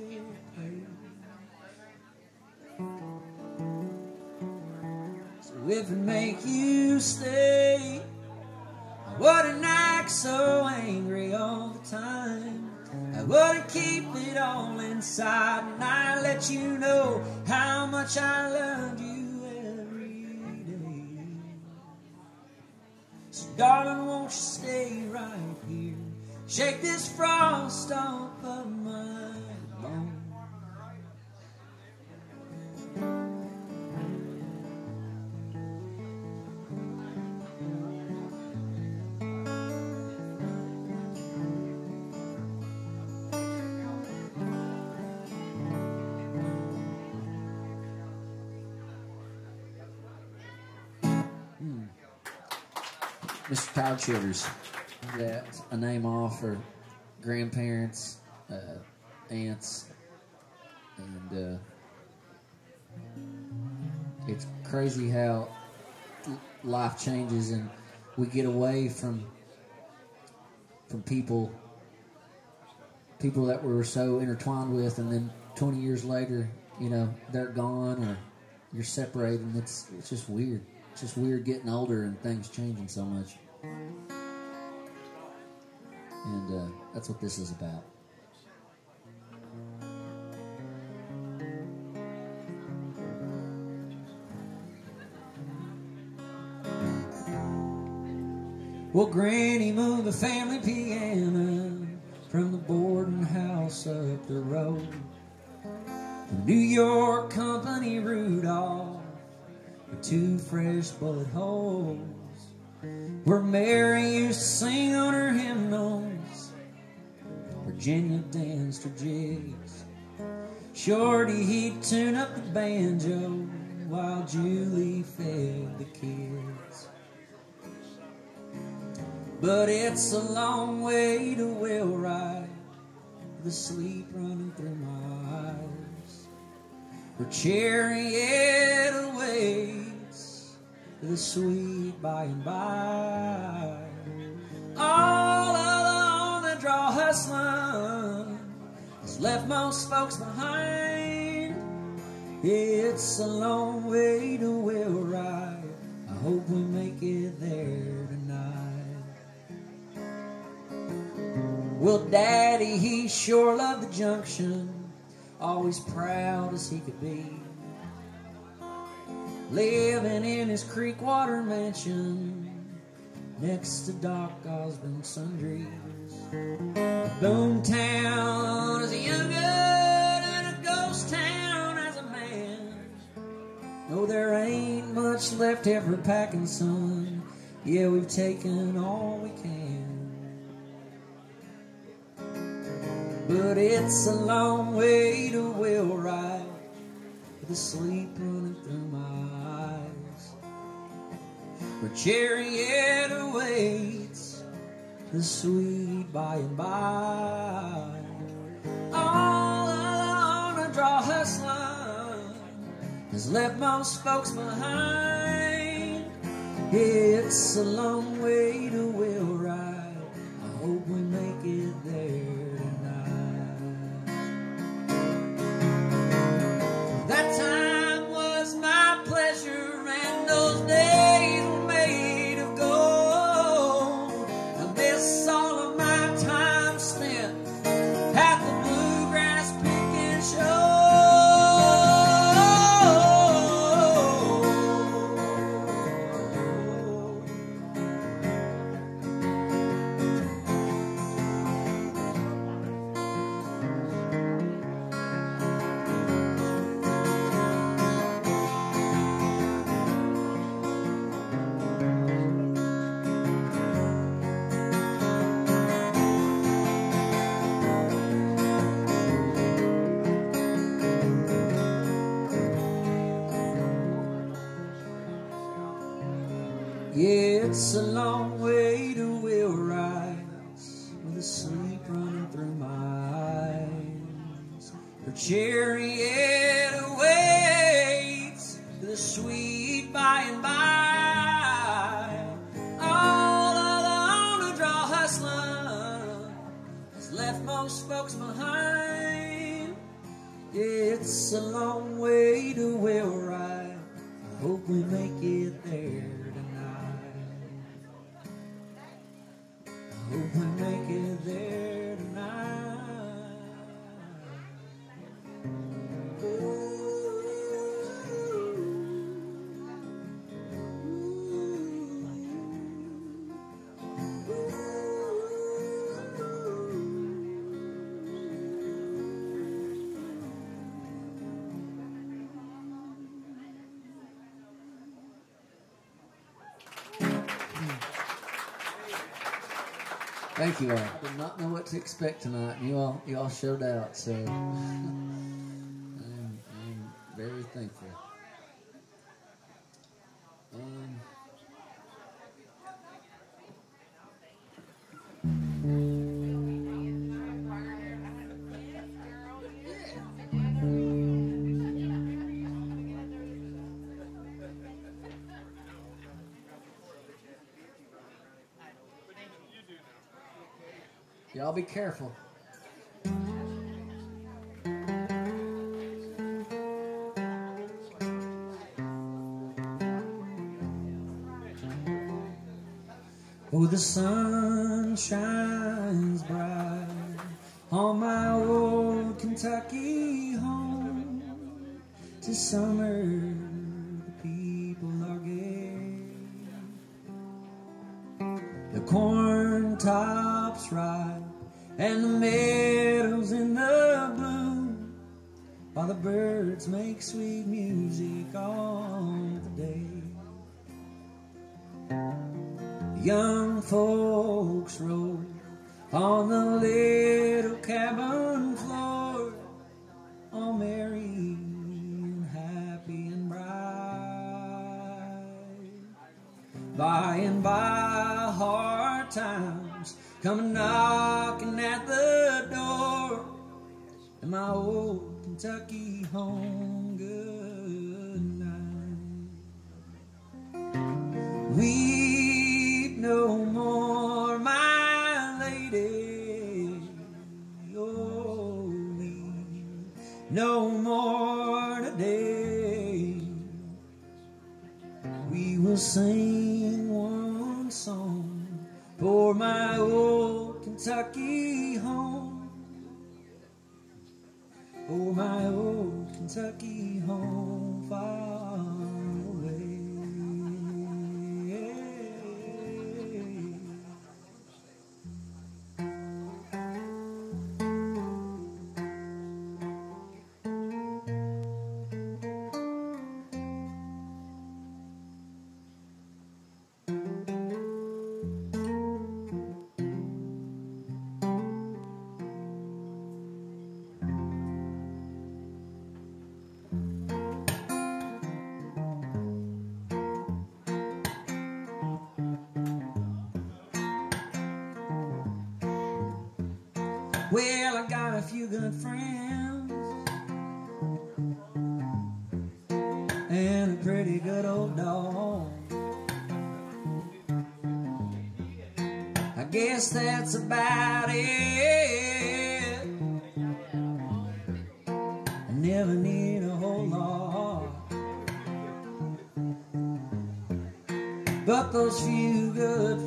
if it make you stay, I wouldn't act so angry all the time. I wouldn't keep it all inside and I'd let you know how much I loved you every day. So darling, won't you stay right here? Shake this frost off of my Chivers. That's a name off for grandparents, uh, aunts, and uh, it's crazy how life changes and we get away from from people people that we were so intertwined with and then 20 years later you know they're gone or you're separated and it's it's just weird it's just weird getting older and things changing so much and uh, that's what this is about Well, Granny moved the family piano from the boarding house up the road. The New York Company Rudolph with two fresh bullet holes. Where Mary used to sing on her hymnals. Virginia danced her jigs. Shorty, he'd tune up the banjo while Julie fed the kids. But it's a long way to Wheelwright, the sleep running through my eyes. Her chariot awaits the sweet by and by. Alone, draw has left most folks behind. It's a long way to Wheelwright. I hope we make it there tonight. Well, Daddy, he sure loved the junction, always proud as he could be. Living in his creek water mansion next to Doc Osborne Sundries. Boomtown is a young gun and a ghost town as a man. No, there ain't much left for packing, son. Yeah, we've taken all we can. But it's a long way to Wheelwright with the sleep running through my eyes. Where chariot awaits the sweet by and by. All alone, a draw her hustling has left most folks behind. It's a long way to Wheelwright. I hope we make it there tonight. That time Thank you all. I Did not know what to expect tonight, and you all you all showed out. So. I'll be careful. Oh, the sun shines bright on my old Kentucky home. To summer Well, I got a few good friends and a pretty good old dog. I guess that's about it. I never need a whole lot. But those few good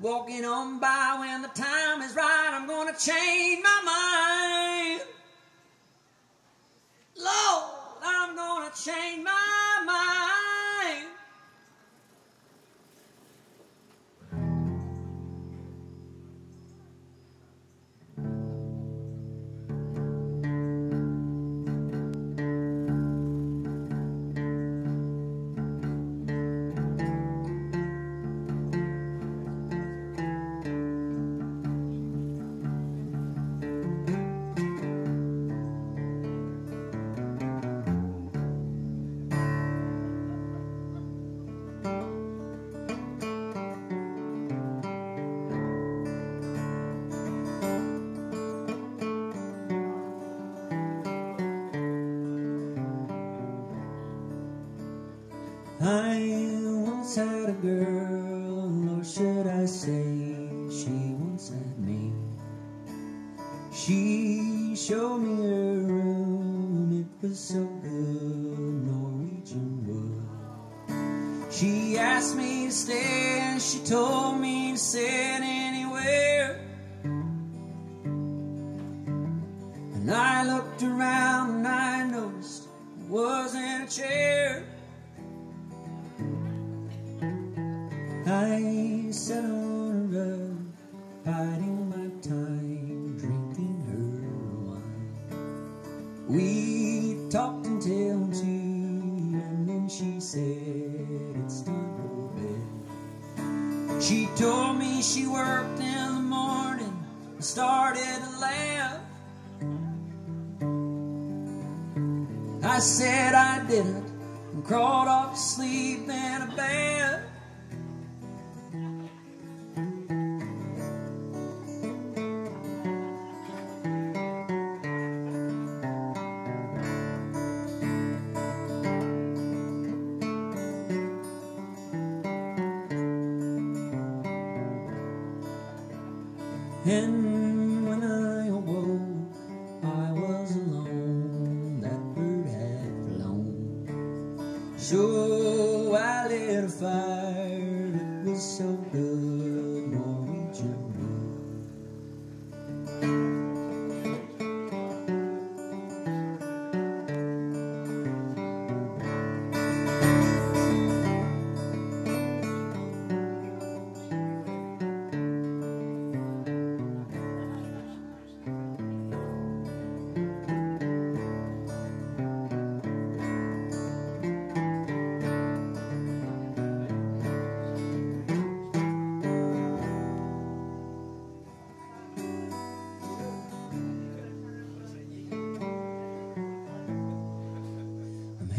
Walking on by when the time is right, I'm gonna change my mind. Lord, I'm gonna change my mind.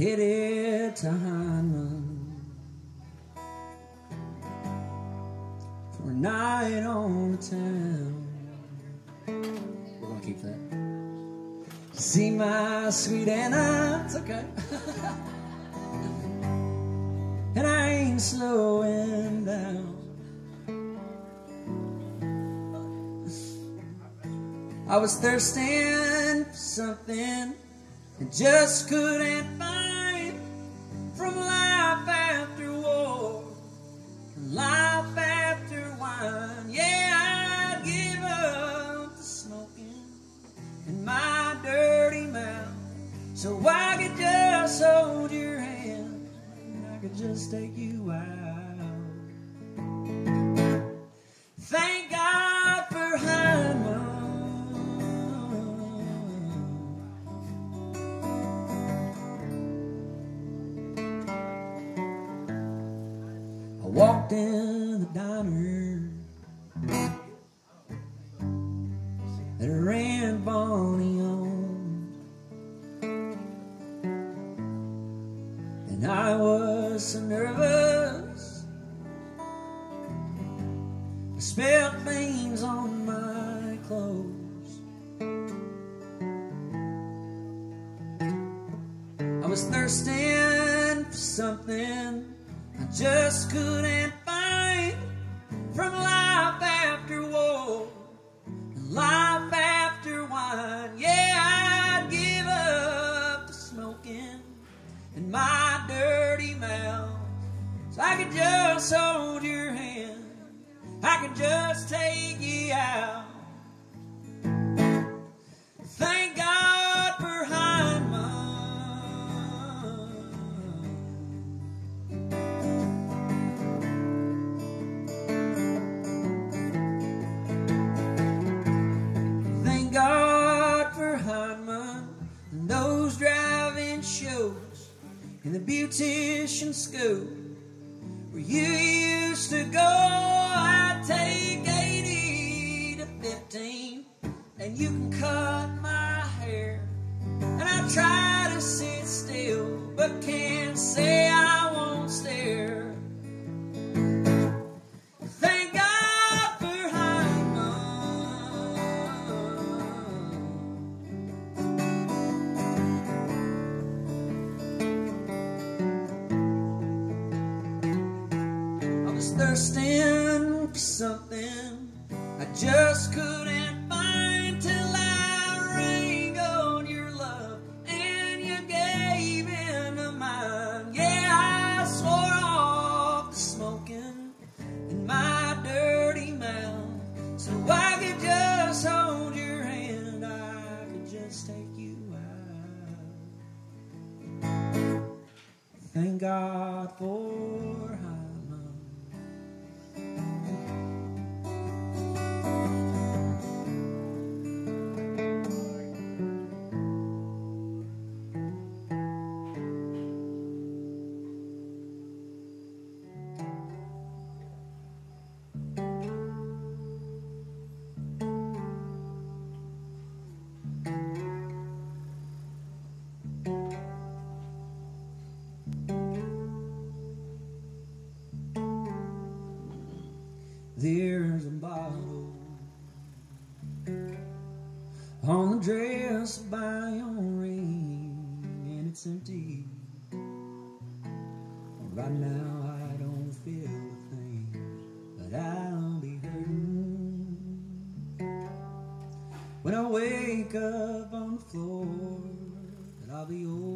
pity time for a night on the town. We're gonna keep that. See my sweet Anna, it's okay. and I ain't slowing down. I was thirsting for something and just couldn't do. Right now I don't feel a thing, but I'll be hurting when I wake up on the floor. But I'll be old.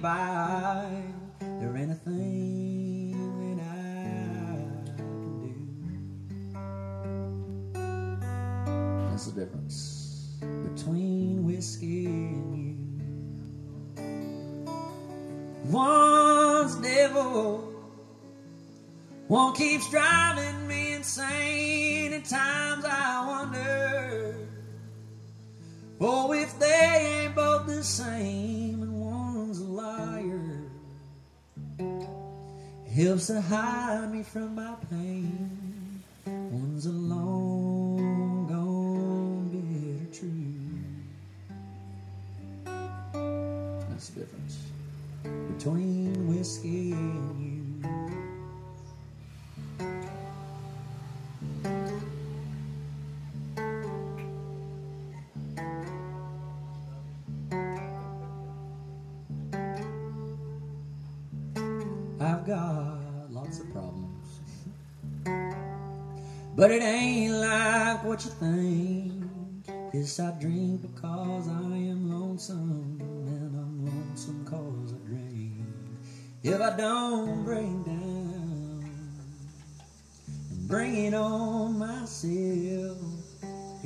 by. There ain't a thing that I can do. That's the difference between whiskey and you. One's devil, one keeps driving to hide me from my pain.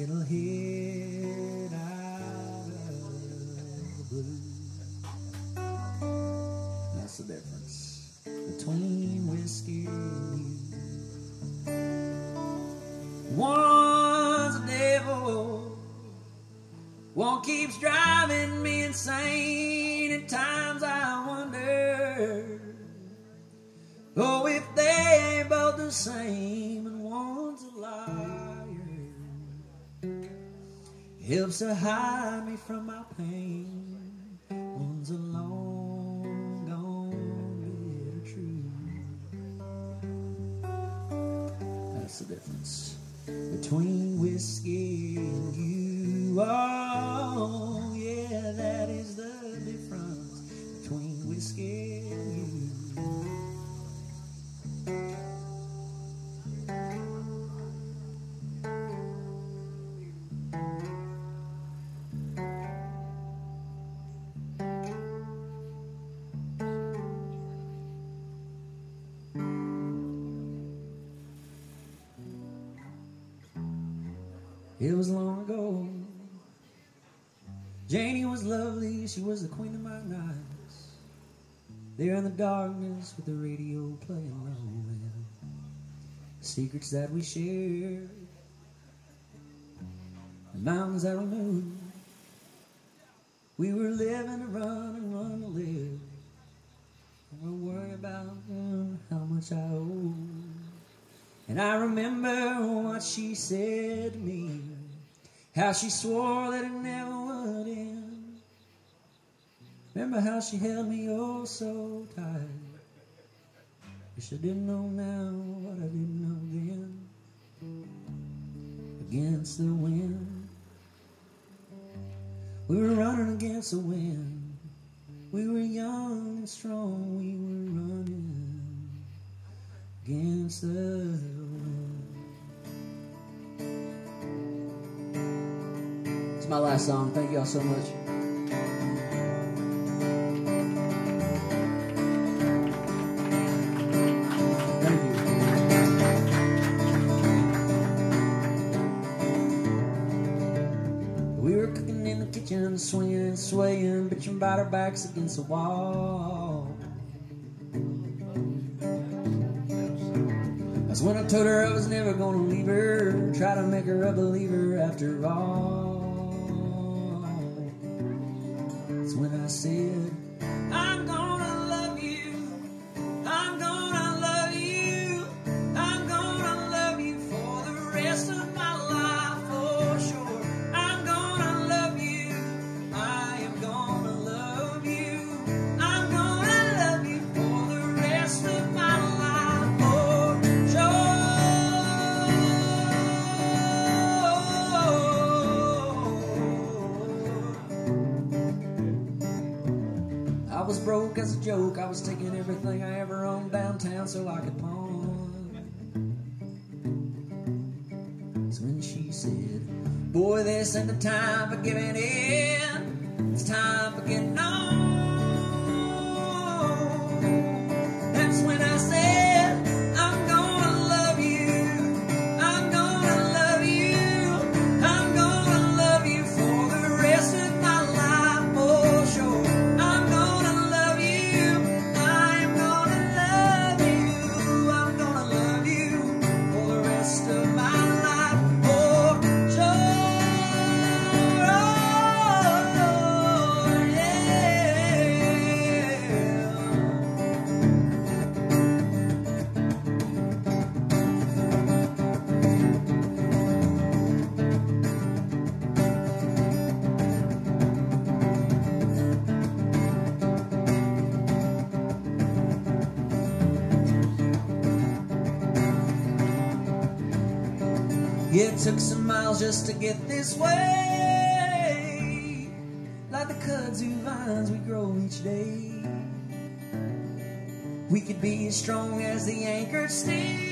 it'll heal. To hide me from my she was the queen of my nights. There in the darkness with the radio playing low secrets that we shared, the mountains that we moved. We were living to run and run to live. And we're worried about how much I owe. And I remember what she said to me, how she swore that it never. Remember how she held me oh so tight. Wish I didn't know now what I didn't know then. Against the wind, we were running against the wind. We were young and strong, we were running against the wind. It's my last song. Thank y'all so much. Swinging swaying, bitching about our backs against the wall. That's when I told her I was never gonna leave her. Try to make her a believer after all. That's when I said, joke. I was taking everything I ever owned downtown so I could pawn. That's when she said, Boy, this ain't the time for giving in. It's time for getting on. Just to get this way. Like the kudzu vines we grow each day. We could be as strong as the anchored steel.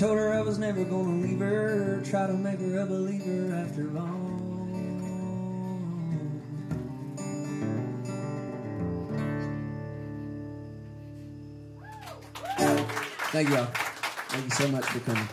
Told her I was never gonna leave her, try to make her a believer after all. Thank you all. Thank you so much for coming.